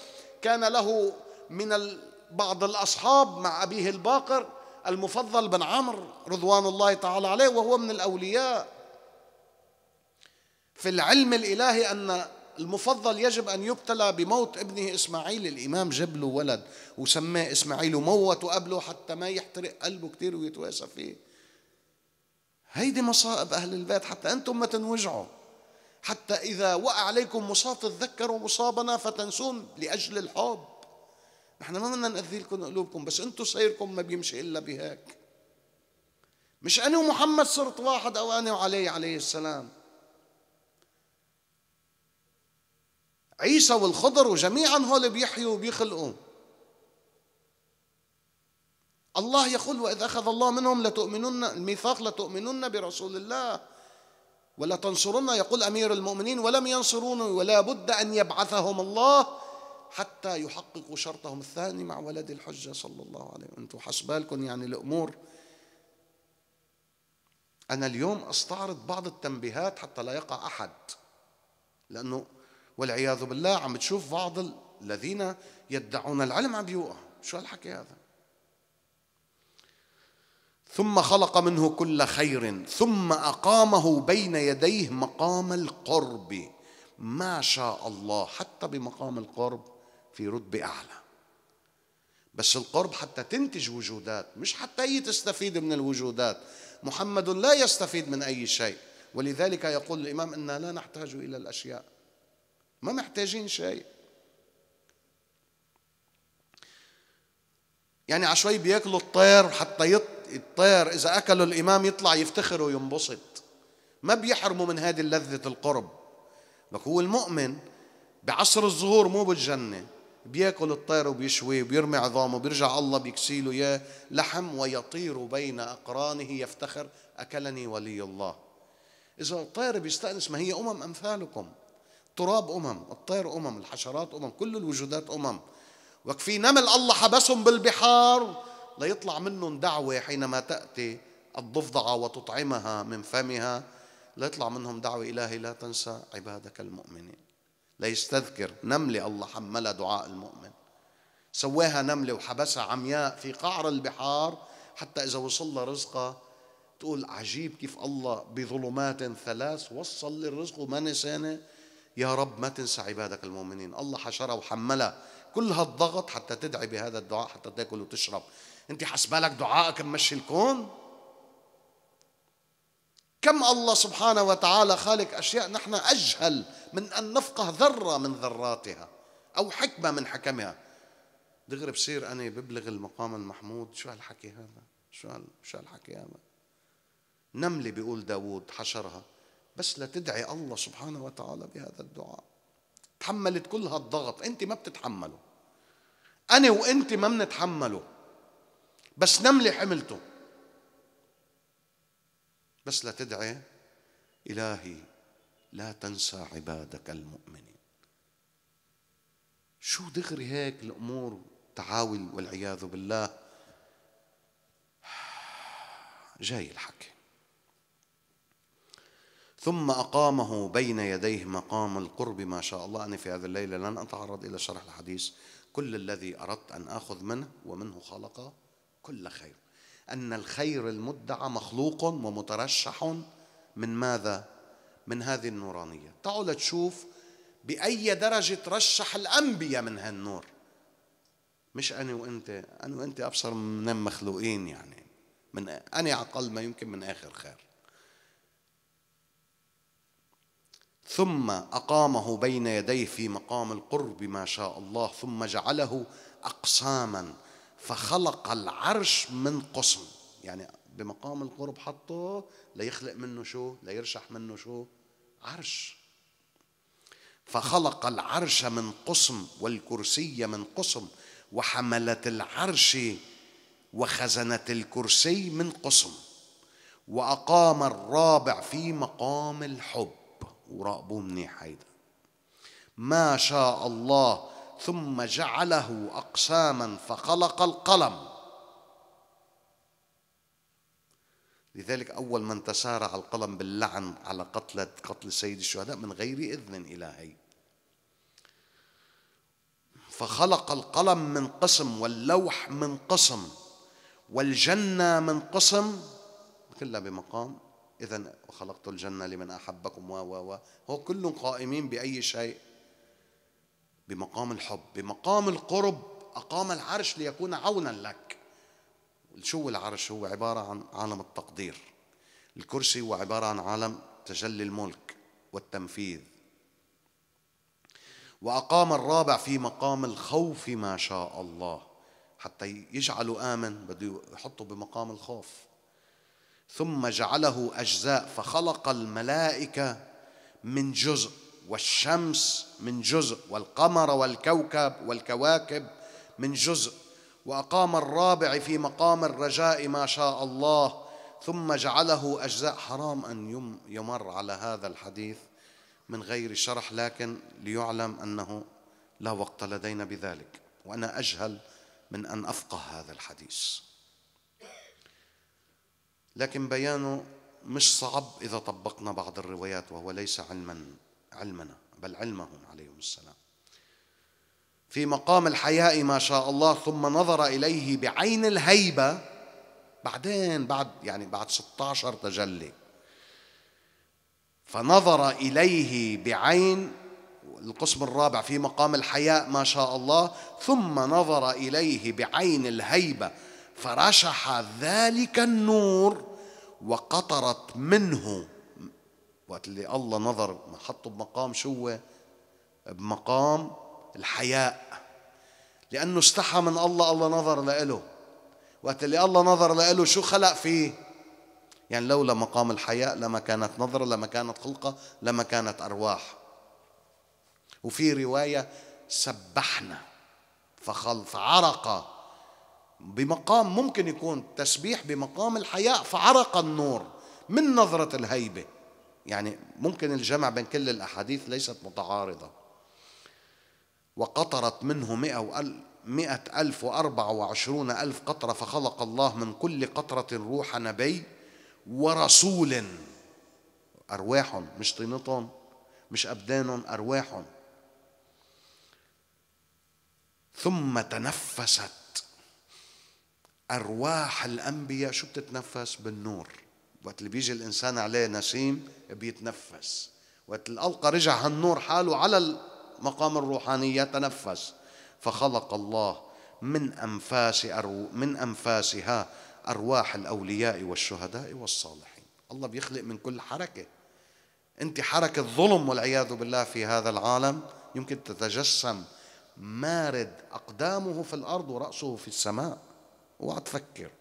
كان له من بعض الأصحاب مع أبيه الباقر المفضل بن عمرو رضوان الله تعالى عليه وهو من الأولياء. في العلم الإلهي أن المفضل يجب أن يبتلى بموت ابنه إسماعيل الإمام جاب له ولد وسماه إسماعيل وموت قبله حتى ما يحترق قلبه كثير ويتواسى فيه. هيدي مصائب أهل البيت حتى أنتم ما تنوجعوا. حتى إذا وقع عليكم مصاب تتذكروا مصابنا فتنسون لأجل الحب. نحن ما بدنا نأذي لكم قلوبكم بس أنتم سيركم ما بيمشي إلا بهيك. مش أنا ومحمد صرت واحد أو أنا وعلي عليه السلام. عيسى والخضر وجميعا هول بيحيوا وبيخلقوا. الله يقول وإذ أخذ الله منهم لتؤمنن الميثاق لتؤمنن برسول الله ولا تنصرن يقول أمير المؤمنين ولم ينصرون ولا بد أن يبعثهم الله حتى يحققوا شرطهم الثاني مع ولد الحجة صلى الله عليه وسلم. أنتم حسبالكم يعني الأمور. أنا اليوم أستعرض بعض التنبيهات حتى لا يقع أحد لأنه والعياذ بالله عم تشوف بعض الذين يدعون العلم عم بيوقع شو هالحكي هذا؟ ثم خلق منه كل خير ثم أقامه بين يديه مقام القرب. ما شاء الله حتى بمقام القرب في رتبة أعلى. بس القرب حتى تنتج وجودات مش حتى هي تستفيد من الوجودات. محمد لا يستفيد من أي شيء. ولذلك يقول الإمام إنا لا نحتاج إلى الأشياء. ما محتاجين شيء يعني عشوي بياكلوا الطير حتى يط... الطير إذا أكلوا الإمام يطلع يفتخر وينبسط. ما بيحرموا من هذه اللذة القرب. لك هو المؤمن بعصر الظهور مو بالجنة بياكل الطير وبيشوي وبيرمي عظامه بيرجع الله بيكسيله يا لحم ويطير بين أقرانه يفتخر أكلني ولي الله. إذا الطير بيستأنس ما هي أمم أمثالكم. التراب أمم الطير أمم الحشرات أمم كل الوجودات أمم. وكفي نمل الله حبسهم بالبحار ليطلع منهم دعوة حينما تأتي الضفدعة وتطعمها من فمها. ليطلع منهم دعوة إلهي لا تنسى عبادك المؤمنين. ليستذكر نملة الله حملها دعاء المؤمن. سواها نملة وحبسها عمياء في قعر البحار حتى إذا وصل لها رزقها تقول عجيب كيف الله بظلمات ثلاث وصل للرزق وما نسانه يا رب ما تنسى عبادك المؤمنين. الله حشرها وحملها. كل هالضغط حتى تدعي بهذا الدعاء حتى تاكل وتشرب. انت حسبالك دعائك ممشي الكون؟ كم الله سبحانه وتعالى خالق أشياء نحن أجهل من أن نفقه ذرة من ذراتها أو حكمة من حكمها. دغري بصير أنا ببلغ المقام المحمود. شو هالحكي هذا؟ شو هال شو هالحكي هذا؟ نملة بيقول داوود حشرها. بس لتدعي الله سبحانه وتعالى بهذا الدعاء. تحملت كل هالضغط. انت ما بتتحمله. أنا وانت ما بنتحمله. بس نملة حملته. بس لتدعي إلهي لا تنسى عبادك المؤمنين. شو دغري هيك الأمور؟ تعاول والعياذ بالله. جاي الحكي. ثم أقامه بين يديه مقام القرب. ما شاء الله أنا في هذه الليلة لن أتعرض إلى شرح الحديث. كل الذي أردت أن آخذ منه ومنه خلق كل خير. أن الخير المدعى مخلوق ومترشح من ماذا؟ من هذه النورانية. تعال تشوف بأي درجة ترشح الأنبياء من هالنور مش أنا وأنت أنا وأنت أبصر من المخلوقين يعني. من أنا أقل ما يمكن من آخر خير. ثم أقامه بين يديه في مقام القرب ما شاء الله ثم جعله أقساما فخلق العرش من قسم. يعني بمقام القرب حطه ليخلق منه شو؟ ليرشح منه شو؟ عرش. فخلق العرش من قسم والكرسي من قسم وحملة العرش وخزنة الكرسي من قسم وأقام الرابع في مقام الحب. وراقبوه منيح هيدا ما شاء الله ثم جعله أقساما فخلق القلم. لذلك أول من تسارع القلم باللعن على قتلة قتل سيد الشهداء من غير إذن إلهي. فخلق القلم من قسم واللوح من قسم والجنة من قسم كلها بمقام. إذا خلقت الجنة لمن أحبكم و و و. هو كلهم قائمين بأي شيء. بمقام الحب بمقام القرب أقام العرش ليكون عونا لك. شو العرش؟ هو عبارة عن عالم التقدير. الكرسي هو عبارة عن عالم تجلي الملك والتنفيذ. وأقام الرابع في مقام الخوف ما شاء الله. حتى يجعله آمن بده يحطه بمقام الخوف. ثم جعله أجزاء فخلق الملائكة من جزء والشمس من جزء والقمر والكوكب والكواكب من جزء وأقام الرابع في مقام الرجاء ما شاء الله ثم جعله أجزاء. حرام أن يمر على هذا الحديث من غير شرح لكن ليعلم أنه لا وقت لدينا بذلك وأنا أجهل من أن أفقه هذا الحديث. لكن بيانه مش صعب إذا طبقنا بعض الروايات وهو ليس علما علمنا بل علمهم عليهم السلام. في مقام الحياء ما شاء الله ثم نظر إليه بعين الهيبة بعدين بعد يعني بعد 16 تجلي. فنظر إليه بعين القسم الرابع في مقام الحياء ما شاء الله ثم نظر إليه بعين الهيبة. فرشح ذلك النور وقطرت منه. وقت اللي الله نظر حطه بمقام شو بمقام الحياء. لأنه استحى من الله الله نظر له وقت اللي الله نظر له شو خلق فيه؟ يعني لولا مقام الحياء لما كانت نظرة لما كانت خلقة لما كانت أرواح. وفي رواية سبحنا فخل فعرق بمقام ممكن يكون تسبيح بمقام الحياء فعرق النور من نظرة الهيبة. يعني ممكن الجمع بين كل الأحاديث ليست متعارضة. وقطرت منه مئة, مئة ألف وأربعة وعشرون ألف قطرة فخلق الله من كل قطرة روح نبي ورسول. أرواح مش طينتهم مش أبدانهم أرواح ثم تنفست أرواح الأنبياء شو بتتنفس؟ بالنور. وقت اللي بيجي الإنسان عليه نسيم بيتنفس. وقت الألقى رجع هالنور حاله على مقام الروحانية تنفس. فخلق الله من أنفاس أرو من أنفاسها أرواح الأولياء والشهداء والصالحين. الله بيخلق من كل حركة. أنت حركة ظلم والعياذ بالله في هذا العالم يمكن تتجسم. مارد أقدامه في الأرض ورأسه في السماء. اوعى تفكر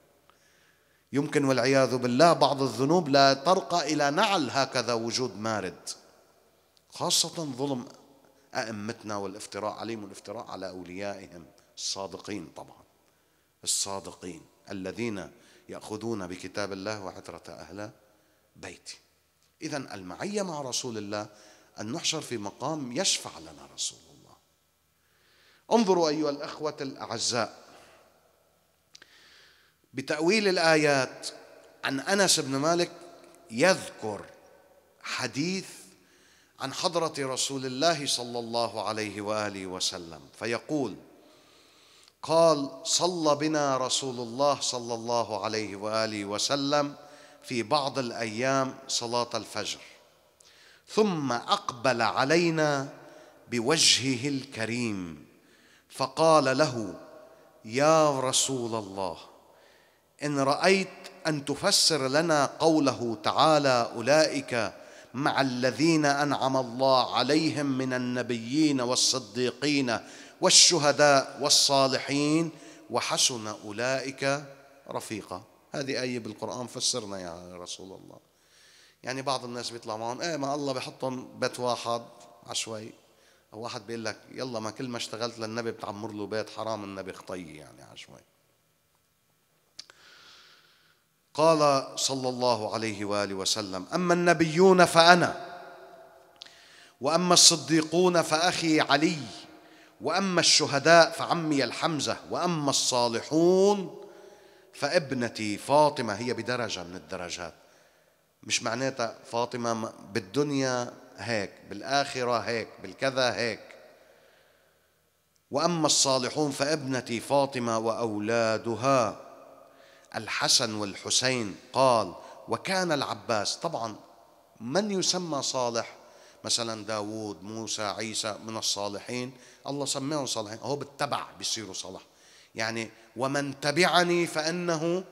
يمكن والعياذ بالله بعض الذنوب لا ترقى إلى نعل هكذا وجود مارد. خاصة ظلم أئمتنا والافتراء عليهم والافتراء على أوليائهم الصادقين طبعا. الصادقين الذين يأخذون بكتاب الله وعترة أهل بيتي إذا المعية مع رسول الله أن نحشر في مقام يشفع لنا رسول الله. انظروا أيها الأخوة الأعزاء بتأويل الآيات عن أنس بن مالك يذكر حديث عن حضرة رسول الله صلى الله عليه وآله وسلم فيقول قال صلى بنا رسول الله صلى الله عليه وآله وسلم في بعض الأيام صلاة الفجر ثم أقبل علينا بوجهه الكريم فقال له يا رسول الله إن رأيت أن تفسر لنا قوله تعالى أولئك مع الذين أنعم الله عليهم من النبيين والصديقين والشهداء والصالحين وحسن أولئك رفيقا. هذه آية بالقرآن فسرنا يا رسول الله. يعني بعض الناس بيطلع معهم إيه ما الله بحطهم بيت واحد عشوائي. أو واحد بيقول لك يلا ما كل ما اشتغلت للنبي بتعمر له بيت حرام النبي خطي يعني عشوائي. قال صلى الله عليه وآله وسلم أما النبيون فأنا وأما الصديقون فأخي علي وأما الشهداء فعمي الحمزة وأما الصالحون فابنتي فاطمة. هي بدرجة من الدرجات. مش معناتها فاطمة بالدنيا هيك بالآخرة هيك بالكذا هيك. وأما الصالحون فابنتي فاطمة وأولادها. الحسن والحسين قال وكان العباس. طبعا من يسمى صالح؟ مثلا داوود موسى عيسى من الصالحين. الله سماهم صالحين. هو بالتبع بيصيروا صلاح يعني ومن تبعني فإنه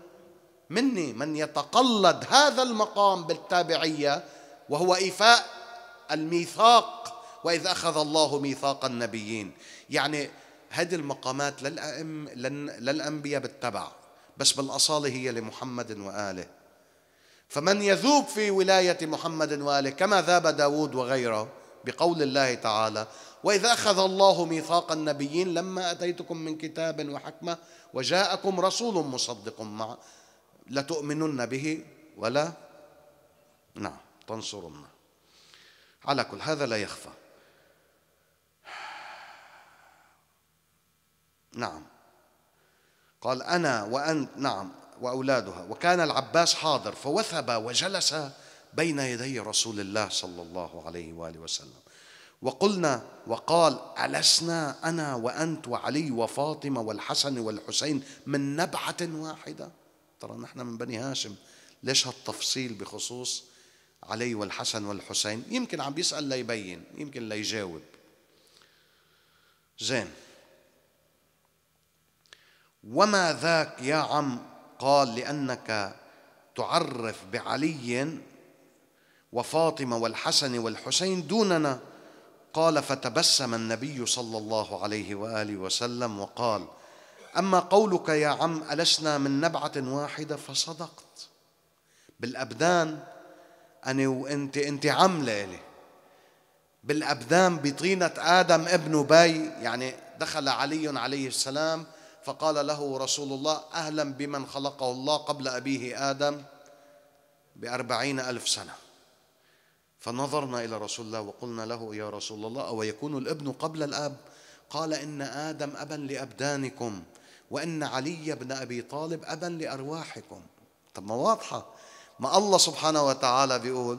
مني. من يتقلد هذا المقام بالتابعية وهو إيفاء الميثاق. وإذ أخذ الله ميثاق النبيين. يعني هذه المقامات للأئم للأنبياء بالتبع. بس بالأصالة هي لمحمد وآله. فمن يذوب في ولاية محمد وآله كما ذاب داود وغيره بقول الله تعالى وإذا أخذ الله ميثاق النبيين لما أتيتكم من كتاب وحكمة وجاءكم رسول مصدق مع لتؤمنن به ولا؟ نعم تنصرن. على كل هذا لا يخفى. نعم. قال أنا وأنت نعم وأولادها. وكان العباس حاضر فوثب وجلس بين يدي رسول الله صلى الله عليه وآله وسلم. وقلنا وقال ألسنا أنا وأنت وعلي وفاطمة والحسن والحسين من نبعة واحدة؟ ترى نحن من بني هاشم. ليش هالتفصيل بخصوص علي والحسن والحسين؟ يمكن عم بيسأل ليبين يمكن ليجاوب. زين. وما ذاك يا عم قال لأنك تعرف بعلي وفاطمة والحسن والحسين دوننا. قال فتبسم النبي صلى الله عليه وآله وسلم وقال أما قولك يا عم ألسنا من نبعة واحدة فصدقت. بالأبدان أنا وأنت أنت عم ليلي. بالأبدان بطينة آدم ابن بي يعني دخل علي عليه السلام فقال له رسول الله أهلا بمن خلقه الله قبل أبيه آدم بأربعين ألف سنة. فنظرنا إلى رسول الله وقلنا له يا رسول الله أو يكون الابن قبل الأب؟ قال إن آدم أبا لأبدانكم وإن علي بن أبي طالب أبا لأرواحكم. طب ما واضحة. ما الله سبحانه وتعالى بيقول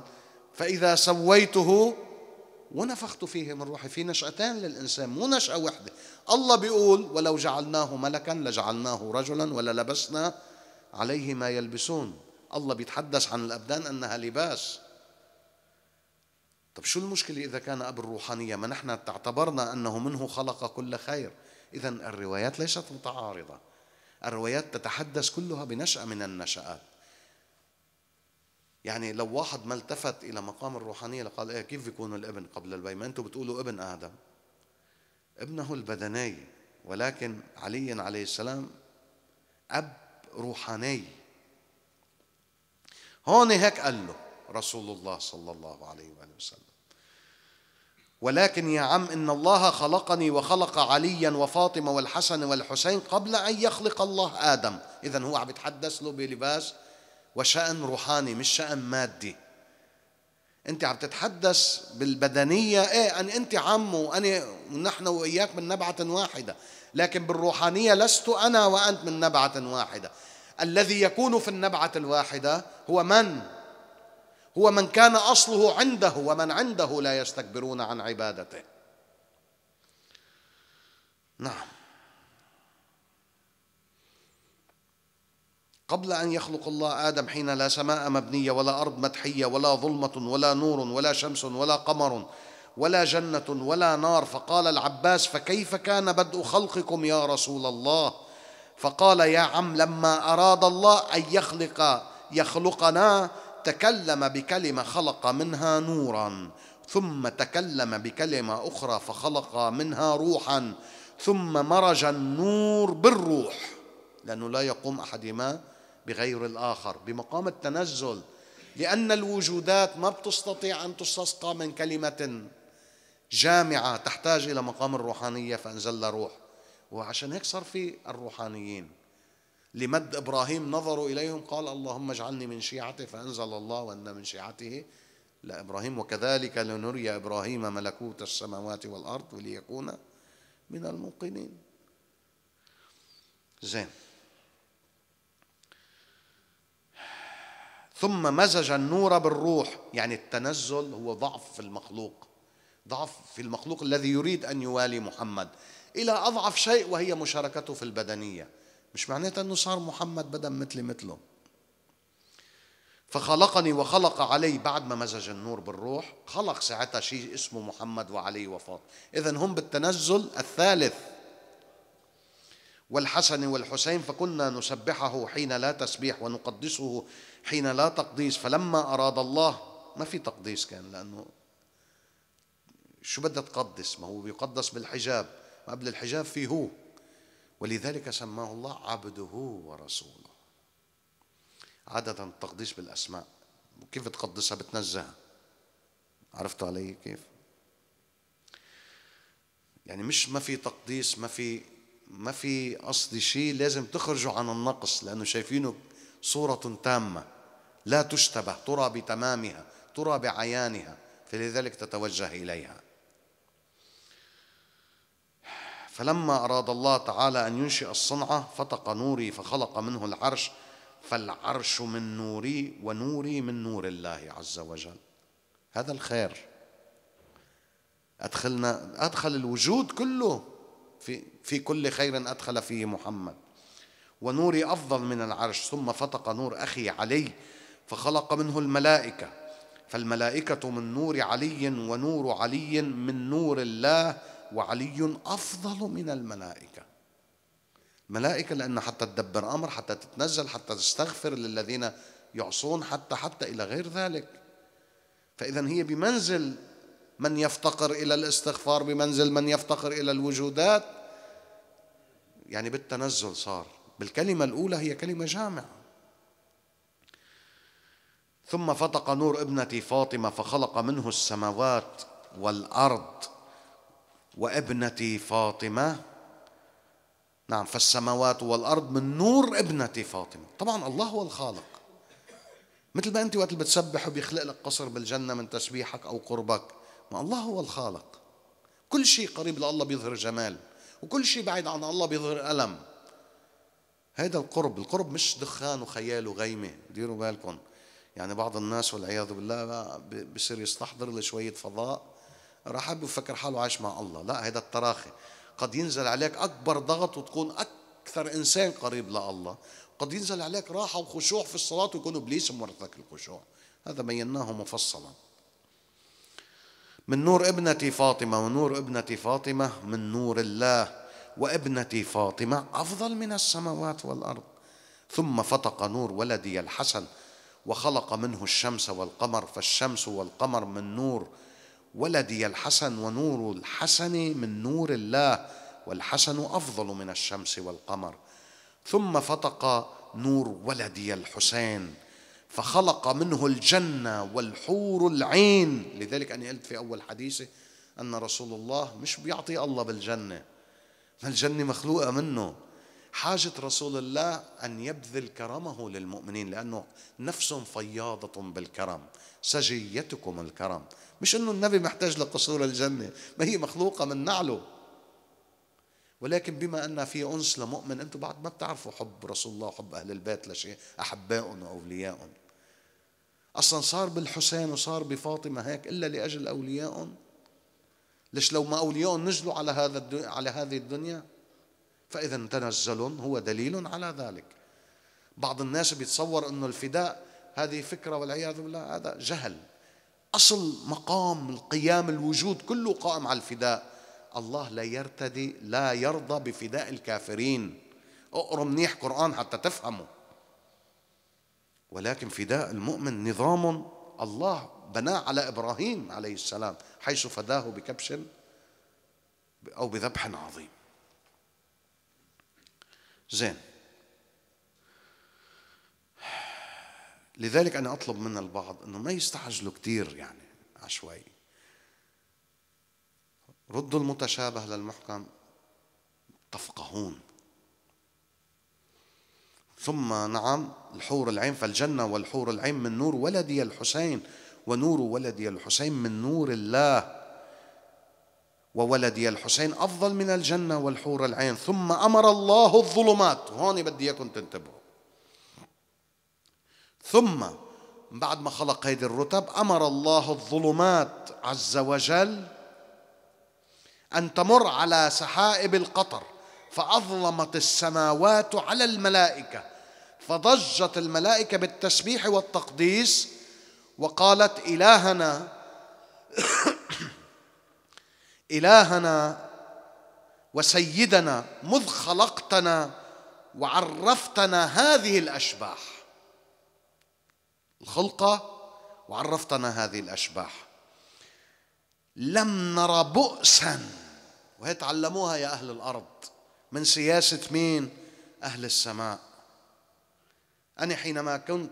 فإذا سويته ونفخت فيه من روحي في نشأتين للإنسان مو نشأة واحدة الله بيقول ولو جعلناه ملكا لجعلناه رجلا وللبسنا عليه ما يلبسون. الله بيتحدث عن الأبدان أنها لباس. طب شو المشكلة إذا كان أب الروحانية؟ ما نحن اعتبرنا أنه منه خلق كل خير. إذا الروايات ليست متعارضة. الروايات تتحدث كلها بنشأة من النشآت يعني لو واحد ما التفت إلى مقام الروحانية لقال إيه كيف يكون الإبن قبل الأبي ما أنتم بتقولوا إبن آدم. ابنه البدني ولكن علي عليه السلام أب روحاني. هون هيك قال له رسول الله صلى الله عليه وآله وسلم. ولكن يا عم إن الله خلقني وخلق عليا وفاطمة والحسن والحسين قبل أن يخلق الله آدم. إذا هو عم يتحدث له بلباس وشأن روحاني مش شأن مادي. انت عم تتحدث بالبدنية إيه أن انت عم وأنا ونحن وإياك من نبعة واحدة لكن بالروحانية لست أنا وأنت من نبعة واحدة. الذي يكون في النبعة الواحدة هو من؟ هو من كان أصله عنده ومن عنده لا يستكبرون عن عبادته. نعم. قبل أن يخلق الله آدم حين لا سماء مبنية ولا أرض مدحية ولا ظلمة ولا نور ولا شمس ولا قمر ولا جنة ولا نار فقال العباس فكيف كان بدء خلقكم يا رسول الله؟ فقال يا عم لما أراد الله أن يخلق يخلقنا تكلم بكلمة خلق منها نورا ثم تكلم بكلمة أخرى فخلق منها روحا ثم مرج النور بالروح لأنه لا يقوم أحدهما بغير الآخر بمقام التنزل لأن الوجودات ما بتستطيع أن تستسقى من كلمة جامعة تحتاج إلى مقام الروحانية فأنزل روح. وعشان هيك صار في الروحانيين. لمد إبراهيم نظروا إليهم قال اللهم اجعلني من شيعته فأنزل الله وأن من شيعته لإبراهيم وكذلك لنري إبراهيم ملكوت السماوات والأرض وليكون من الموقنين. زين. ثم مزج النور بالروح. يعني التنزل هو ضعف في المخلوق. ضعف في المخلوق الذي يريد أن يوالي محمد إلى أضعف شيء وهي مشاركته في البدنية. مش معناتها إنه صار محمد بدل مثلي مثله. فخلقني وخلق علي بعد ما مزج النور بالروح. خلق ساعتها شيء اسمه محمد وعلي وفاط إذا هم بالتنزل الثالث. والحسن والحسين فكنا نسبحه حين لا تسبيح ونقدسه حين لا تقديس فلما أراد الله ما في تقديس كان لأنه شو بدها تقدس؟ ما هو بيقدس بالحجاب قبل الحجاب في هو. ولذلك سماه الله عبده ورسوله. عادة التقديس بالأسماء. وكيف تقدسها؟ بتنزهها. عرفتوا علي كيف؟ يعني مش ما في تقديس ما في ما في قصدي شيء لازم تخرجوا عن النقص لأنه شايفينه صورة تامة. لا تشتبه ترى بتمامها ترى بعيانها فلذلك تتوجه إليها. فلما أراد الله تعالى أن ينشئ الصنعة فتق نوري فخلق منه العرش فالعرش من نوري ونوري من نور الله عز وجل. هذا الخير. أدخلنا أدخل الوجود كله في في كل خير أدخل فيه محمد. ونوري أفضل من العرش ثم فتق نور أخي علي فخلق منه الملائكة. فالملائكة من نور علي ونور علي من نور الله وعلي أفضل من الملائكة. ملائكة لأن حتى تدبر أمر حتى تتنزل حتى تستغفر للذين يعصون حتى حتى إلى غير ذلك. فإذا هي بمنزل من يفتقر إلى الاستغفار بمنزل من يفتقر إلى الوجودات. يعني بالتنزل صار. بالكلمة الأولى هي كلمة جامعة. ثم فتق نور ابنتي فاطمة فخلق منه السماوات والأرض وابنتي فاطمة. نعم فالسماوات والأرض من نور ابنتي فاطمة. طبعا الله هو الخالق. مثل ما أنت وقت بتسبح وبيخلق لك قصر بالجنة من تسبيحك أو قربك. ما الله هو الخالق. كل شيء قريب لله بيظهر جمال. وكل شيء بعيد عن الله بيظهر ألم. هيدا القرب القرب مش دخان وخيال وغيمة ديروا بالكم. يعني بعض الناس والعياذ بالله بصير يستحضر له شوية فضاء راح بفكر حاله عايش مع الله. لا هذا التراخي. قد ينزل عليك أكبر ضغط وتكون أكثر إنسان قريب لله. قد ينزل عليك راحة وخشوع في الصلاة ويكون إبليس مورثك الخشوع. هذا بيناه مفصلا. من نور ابنتي فاطمة ونور ابنتي فاطمة من نور الله. وابنتي فاطمة أفضل من السماوات والأرض. ثم فتق نور ولدي الحسن وخلق منه الشمس والقمر فالشمس والقمر من نور ولدي الحسن ونور الحسن من نور الله والحسن أفضل من الشمس والقمر. ثم فتق نور ولدي الحسين فخلق منه الجنة والحور العين. لذلك أنا قلت في أول حديثي أن رسول الله مش بيعطي الله بالجنة الجنة مخلوقة منه. حاجة رسول الله أن يبذل كرمه للمؤمنين لأنه نفس فياضة بالكرم سجيتكم الكرم. مش أنه النبي محتاج لقصور الجنة ما هي مخلوقة من نعله. ولكن بما أن في أنس لمؤمن أنتم بعد ما بتعرفوا حب رسول الله وحب أهل البيت لشيء أحباء وأولياء أصلا صار بالحسين وصار بفاطمة هيك إلا لأجل أولياء ليش لو ما أولياء نزلوا على هذا على هذه الدنيا؟ فإذا تنزل هو دليل على ذلك. بعض الناس بيتصور أنه الفداء هذه فكرة والعياذ بالله هذا جهل. أصل مقام القيام الوجود كله قائم على الفداء. الله لا يرتدي لا يرضى بفداء الكافرين. اقرأ منيح قرآن حتى تفهمه. ولكن فداء المؤمن نظام الله بناه على إبراهيم عليه السلام حيث فداه بكبش أو بذبح عظيم. زين. لذلك أنا أطلب من البعض أنه ما يستعجلوا كثير يعني عشوائي. ردوا المتشابه للمحكم. تفقهون. ثم نعم الحور العين فالجنة والحور العين من نور ولدي الحسين. ونور ولدي الحسين من نور الله وولدي الحسين أفضل من الجنة والحور العين. ثم أمر الله الظلمات. هون بدي إياكم تنتبهوا. ثم بعد ما خلق هذه الرتب أمر الله الظلمات عز وجل أن تمر على سحائب القطر فأظلمت السماوات على الملائكة فضجت الملائكة بالتسبيح والتقديس وقالت إلهنا إلهنا وسيدنا مذ خلقتنا وعرفتنا هذه الأشباح. الخلقة وعرفتنا هذه الأشباح. لم نرى بؤسا وهي تعلموها يا أهل الأرض من سياسة مين؟ أهل السماء. أنا حينما كنت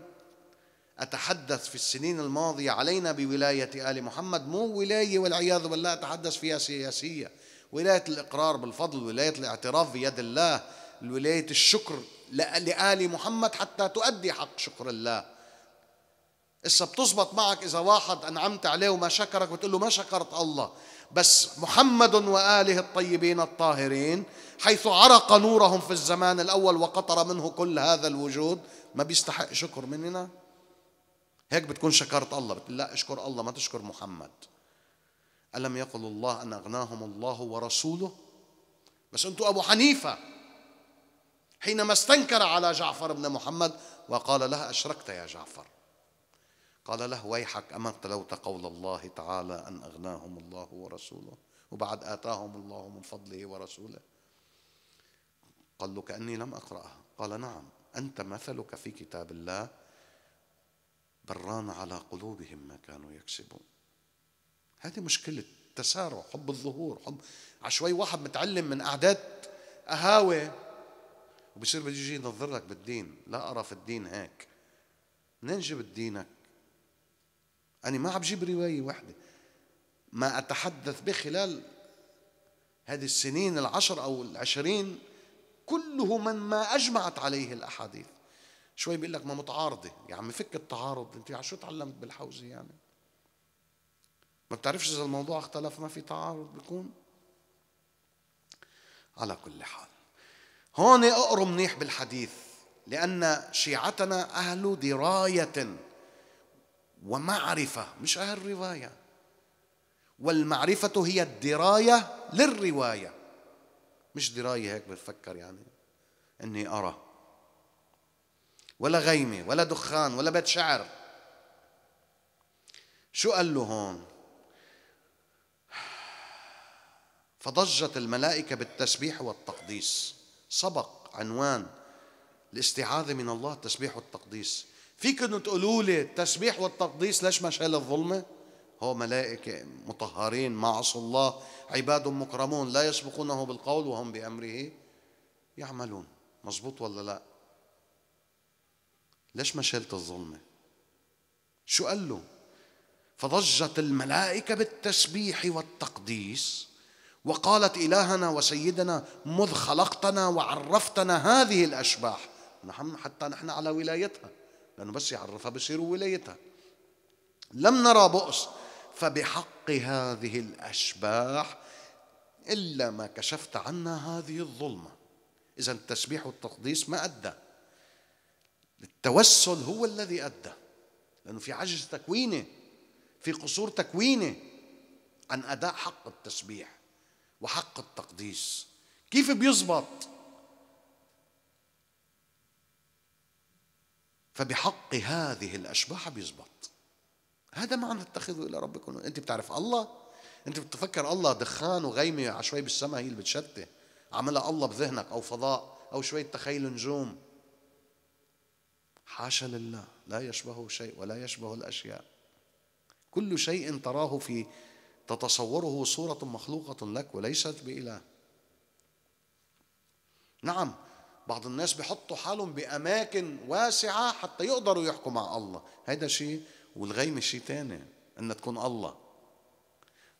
أتحدث في السنين الماضية علينا بولاية آل محمد مو ولاية والعياذ بالله أتحدث فيها سياسية. ولاية الإقرار بالفضل ولاية الاعتراف بيد الله ولاية الشكر لآل محمد حتى تؤدي حق شكر الله. إسا بتزبط معك إذا واحد أنعمت عليه وما شكرك بتقول له ما شكرت الله. بس محمد وآله الطيبين الطاهرين حيث عرق نورهم في الزمان الأول وقطر منه كل هذا الوجود ما بيستحق شكر مننا؟ هيك بتكون شكرت الله. بتقول لا اشكر الله ما تشكر محمد. ألم يقل الله أن أغناهم الله ورسوله؟ بس أنتم أبو حنيفة. حينما استنكر على جعفر بن محمد وقال له أشركت يا جعفر. قال له ويحك أما تلوت قول الله تعالى أن أغناهم الله ورسوله وبعد آتاهم الله من فضله ورسوله؟ قال له كأني لم أقرأها. قال نعم أنت مثلك في كتاب الله بران على قلوبهم ما كانوا يكسبون. هذه مشكلة تسارع حب الظهور حب عشوي واحد متعلم من أعداد قهاوي وبصير بده يجي ينظر لك بالدين. لا أرى في الدين هيك. منين جبت دينك؟ أنا ما عم بجيب رواية واحدة. ما أتحدث به خلال هذه السنين العشر أو العشرين كله من ما أجمعت عليه الأحاديث. شوي بيقول لك ما متعارضة. يا عمي فك التعارض على شو تعلمت بالحوزة يعني؟ ما بتعرفش إذا الموضوع اختلف ما في تعارض بيكون؟ على كل حال. هون اقروا منيح بالحديث لأن شيعتنا أهل دراية ومعرفة مش أهل رواية. والمعرفة هي الدراية للرواية. مش دراية هيك بتفكر يعني إني أرى. ولا غيمة ولا دخان ولا بيت شعر. شو قال له هون؟ فضجت الملائكة بالتسبيح والتقديس. سبق عنوان الاستعاذة من الله التسبيح والتقديس. فيكم تقولوا لي التسبيح والتقديس ليش ما شال الظلمة؟ هو ملائكة مطهرين مع الله عباد مكرمون لا يسبقونه بالقول وهم بأمره يعملون. مزبوط ولا لا؟ ليش ما شلت الظلمة؟ شو قال له؟ فضجت الملائكة بالتسبيح والتقديس وقالت إلهنا وسيدنا مذ خلقتنا وعرفتنا هذه الأشباح. نحن حتى نحن على ولايتها لأنه بس يعرفها بصيروا ولايتها. لم نرى بؤس فبحق هذه الأشباح إلا ما كشفت عنا هذه الظلمة. إذا التسبيح والتقديس ما أدى. التوسل هو الذي أدى. لأنه في عجز تكويني في قصور تكويني عن أداء حق التسبيح وحق التقديس. كيف بيزبط؟ فبحق هذه الأشباح بيزبط. هذا معنى اتخذوا إلى ربكم. أنت بتعرف الله؟ أنت بتفكر الله دخان وغيمة شوي بالسماء هي اللي بتشتي عملها الله بذهنك أو فضاء أو شوية تخيل نجوم. حاشا لله لا يشبهه شيء ولا يشبه الأشياء. كل شيء تراه في تتصوره صورة مخلوقة لك وليست بإله. نعم بعض الناس بيحطوا حالهم بأماكن واسعة حتى يقدروا يحكوا مع الله. هيدا شيء والغيمة شيء تاني أن تكون الله.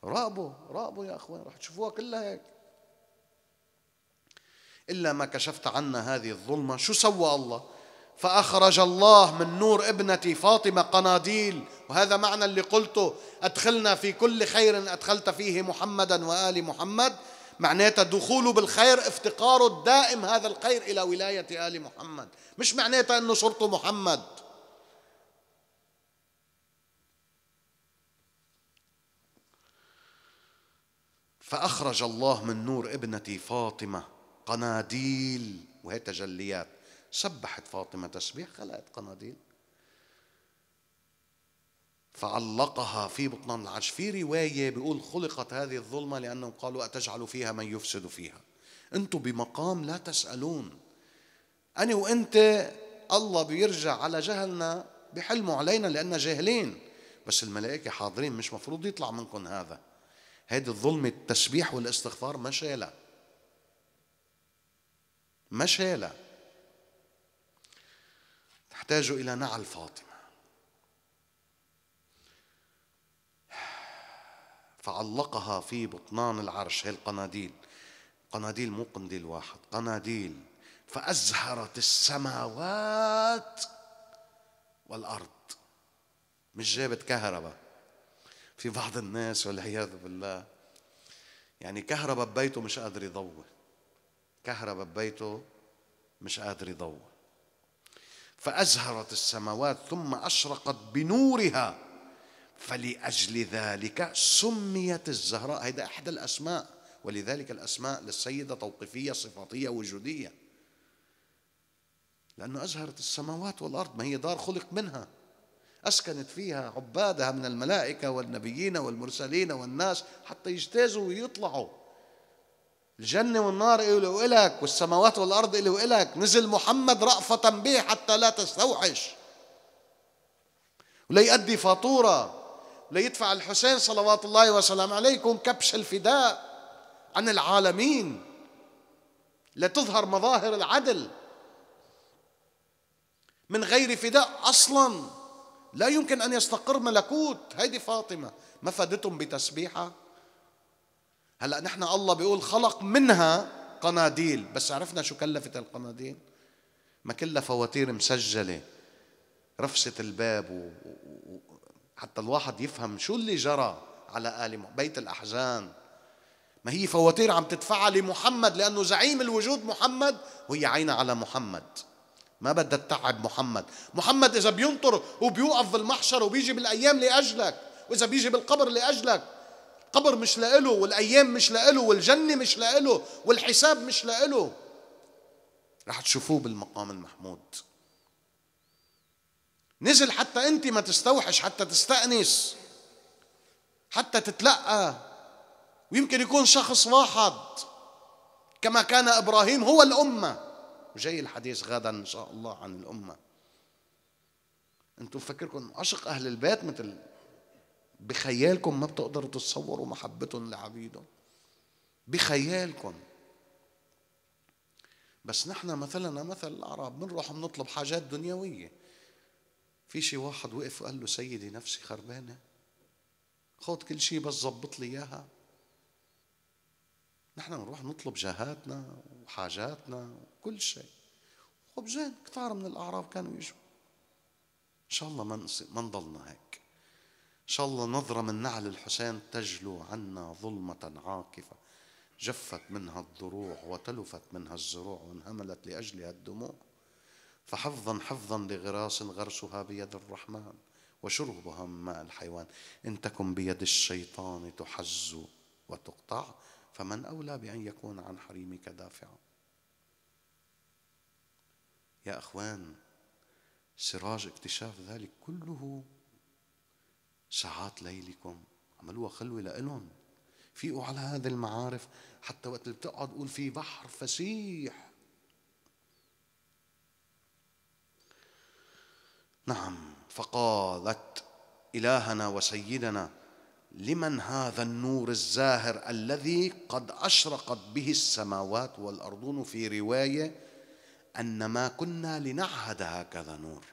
راقبوا راقبوا يا أخوان رح تشوفوها كلها هيك. إلا ما كشفت عنا هذه الظلمة شو سوى الله؟ فأخرج الله من نور ابنتي فاطمة قناديل وهذا معنى اللي قلته أدخلنا في كل خير أدخلت فيه محمدا وآل محمد معناتها دخوله بالخير افتقاره الدائم هذا الخير إلى ولاية آل محمد. مش معناتها أنه صرت محمد. فأخرج الله من نور ابنتي فاطمة قناديل وهي تجليات. سبحت فاطمة تسبيح خلقت قناديل. فعلقها في بطنان العرش. في رواية بيقول خلقت هذه الظلمة لأنهم قالوا أتجعل فيها من يفسد فيها. أنتم بمقام لا تسألون. أنا وأنت الله بيرجع على جهلنا بحلموا علينا لأننا جاهلين. بس الملائكة حاضرين مش مفروض يطلع منكم هذا. هيدي الظلمة التسبيح والاستغفار ما شالها ما شالها تحتاج إلى نعل فاطمة. فعلقها في بطنان العرش. هي القناديل. قناديل مو قنديل واحد قناديل. فأزهرت السماوات والأرض. مش جابت كهرباء. في بعض الناس والعياذ بالله. يعني كهرباء ببيته مش قادر يضوي. كهرباء ببيته مش قادر يضوي. فأزهرت السماوات ثم أشرقت بنورها. فلأجل ذلك سميت الزهراء. هذا أحد الأسماء. ولذلك الأسماء للسيدة توقيفية صفاتية وجودية. لأنه أزهرت السماوات والأرض. ما هي دار خلق منها. أسكنت فيها عبادها من الملائكة والنبيين والمرسلين والناس حتى يجتازوا ويطلعوا. الجنة والنار إلي وإلك والسماوات والأرض إلي وإلك. نزل محمد رأفة به حتى لا تستوحش. وليؤدي فاتورة. ليدفع الحسين صلوات الله وسلام عليكم كبش الفداء عن العالمين. لتظهر مظاهر العدل من غير فداء أصلا. لا يمكن أن يستقر ملكوت. هيدي فاطمة. ما فادتهم بتسبيحة. هلا نحن الله بيقول خلق منها قناديل. بس عرفنا شو كلفت القناديل؟ ما كلها فواتير مسجلة. رفسة الباب و... و... حتى الواحد يفهم شو اللي جرى على آل بيت الأحزان. ما هي فواتير عم تدفعها لمحمد لأنه زعيم الوجود محمد وهي عينها على محمد. ما بدها تتعب محمد. محمد إذا بينطر وبيوقف بالمحشر وبيجي بالأيام لأجلك وإذا بيجي بالقبر لأجلك القبر مش لإله والأيام مش لإله والجنة مش لإله والحساب مش لإله. رح تشوفوه بالمقام المحمود. نزل حتى أنت ما تستوحش حتى تستأنس حتى تتلقى ويمكن يكون شخص واحد كما كان إبراهيم هو الأمة. وجاي الحديث غدا إن شاء الله عن الأمة. أنتم فكركم عشق أهل البيت مثل بخيالكم ما بتقدروا تتصوروا محبتهم لعبيدهم. بخيالكم. بس نحن مثلنا مثل الأعراب بنروح بنطلب حاجات دنيوية. في شي واحد وقف وقال له سيدي نفسي خربانة. خذ كل شيء بس زبط لي إياها. نحن نروح نطلب جاهاتنا وحاجاتنا وكل شيء وبزين كثار من الأعراب كانوا يجوا. إن شاء الله ما نضلنا هيك. شاء الله نظرة من نعل الحسين تجلو عنا ظلمة عاكفة جفت منها الضروع وتلفت منها الزروع وانهملت لأجلها الدموع. فحفظا حفظا لغراس غرسها بيد الرحمن وشربها من ماء الحيوان. إن تكن بيد الشيطان تحز وتقطع فمن أولى بأن يكون عن حريمك دافعا. يا أخوان سراج اكتشاف ذلك كله ساعات ليلكم. عملوها خلوة لإلهم. فيقوا على هذه المعارف حتى وقت اللي بتقعد قول في بحر فسيح. نعم فقالت إلهنا وسيدنا لمن هذا النور الزاهر الذي قد أشرقت به السماوات والأرضون في رواية أن ما كنا لنعهد هكذا نور؟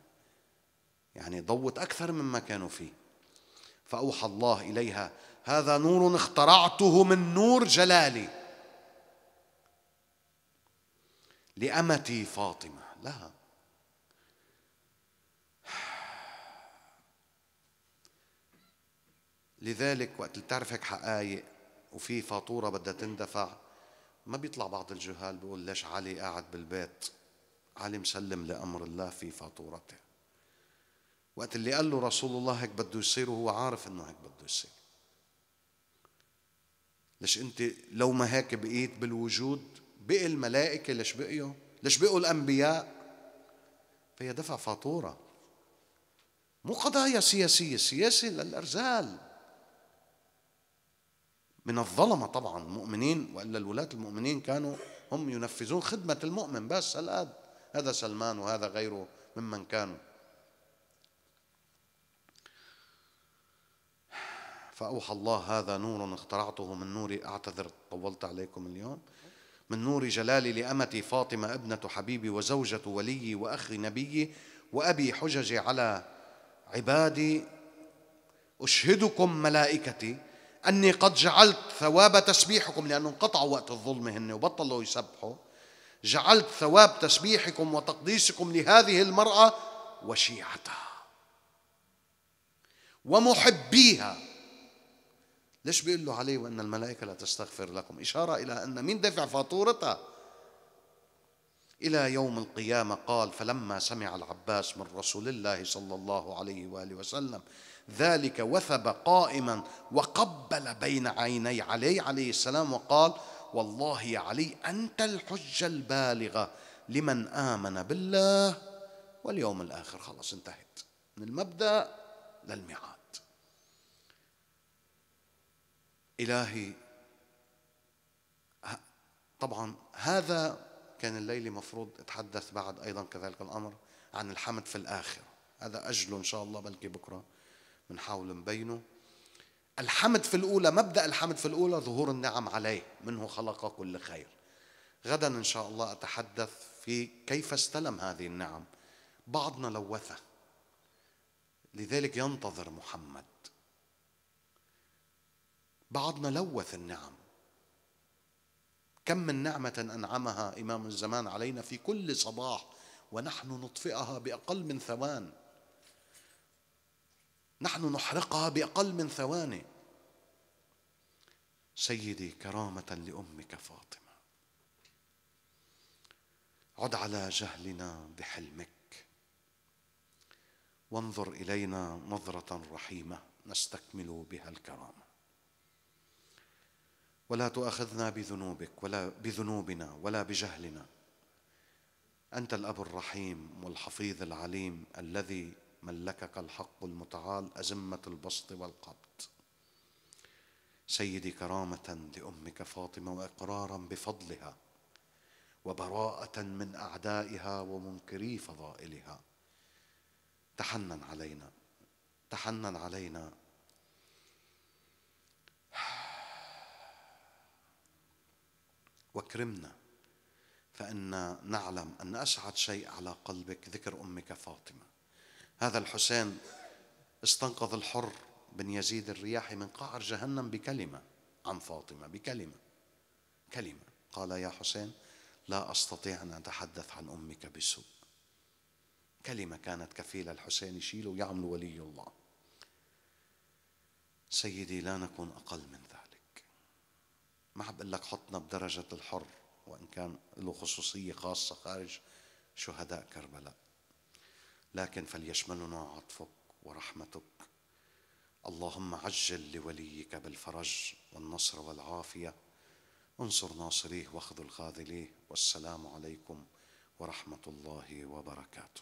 يعني ضوت أكثر مما كانوا فيه. فأوحى الله إليها هذا نور اخترعته من نور جلالي. لأمتي فاطمة. لها لذلك وقت بتعرف هيك حقائق وفي فاتورة بدها تندفع ما بيطلع بعض الجهال بيقول ليش علي قاعد بالبيت؟ علي مسلم لأمر الله في فاتورته. وقت اللي قال له رسول الله هيك بده يصير وهو عارف إنه هيك بده يصير. ليش أنت لو ما هيك بقيت بالوجود بقي الملائكة ليش بقيوا؟ ليش بقوا الأنبياء؟ فهي دفع فاتورة. مو قضايا سياسية سياسة للأرزال. من الظلمة طبعا المؤمنين وإلا الولاة المؤمنين كانوا هم ينفذون خدمة المؤمن بس الآن. هذا سلمان وهذا غيره ممن كانوا. فأوحى الله هذا نور اخترعته من نور أعتذر طولت عليكم اليوم. من نور جلالي لأمتي فاطمة ابنة حبيبي وزوجة ولي وأخ نبيي وأبي حججي على عبادي. أشهدكم ملائكتي أني قد جعلت ثواب تسبيحكم لأنه انقطعوا وقت الظلم هن وبطلوا يسبحوا. جعلت ثواب تسبيحكم وتقديسكم لهذه المرأة وشيعتها. ومحبيها ليش بيقول له عليه وأن الملائكة لا تستغفر لكم؟ إشارة إلى أن مين دفع فاتورتها إلى يوم القيامة قال فلما سمع العباس من رسول الله صلى الله عليه وآله وسلم ذلك وثب قائما وقبل بين عيني علي عليه السلام وقال والله يا علي أنت الحجة البالغة لمن آمن بالله واليوم الآخر. خلاص انتهت. من المبدأ للميعاد إلهي. طبعا هذا كان الليلة مفروض أتحدث بعد أيضا كذلك الأمر عن الحمد في الآخرة. هذا أجله إن شاء الله بلكي بكرة بنحاول نبينه الحمد في الأولى مبدأ الحمد في الأولى ظهور النعم عليه منه خلق كل خير. غدا إن شاء الله أتحدث في كيف استلم هذه النعم. بعضنا لوثه. لذلك ينتظر محمد. بعضنا لوث النعم. كم من نعمة أنعمها إمام الزمان علينا في كل صباح ونحن نطفئها بأقل من ثوان. نحن نحرقها بأقل من ثواني. سيدي كرامة لأمك فاطمة. عد على جهلنا بحلمك. وانظر إلينا نظرة رحيمة نستكمل بها الكرامة. ولا تؤاخذنا بذنوبك ولا بذنوبنا ولا بجهلنا. أنت الأب الرحيم والحفيظ العليم الذي ملكك الحق المتعال أزمة البسط والقبض سيدي كرامة لأمك فاطمة وإقرارا بفضلها وبراءة من أعدائها ومنكري فضائلها. تحنن علينا تحنن علينا واكرمنا فإن نعلم أن أسعد شيء على قلبك ذكر أمك فاطمة. هذا الحسين استنقذ الحر بن يزيد الرياحي من قعر جهنم بكلمة عن فاطمة بكلمة كلمة. قال يا حسين لا أستطيع أن أتحدث عن أمك بسوء. كلمة كانت كفيلة الحسين يشيله ويعمل ولي الله. سيدي لا نكون أقل من ذلك. ما بقول لك حطنا بدرجة الحر وإن كان له خصوصية خاصة خارج شهداء كربلاء. لكن فليشملنا عطفك ورحمتك. اللهم عجل لوليك بالفرج والنصر والعافية. انصر ناصريه واخذل خاذليه. والسلام عليكم ورحمة الله وبركاته.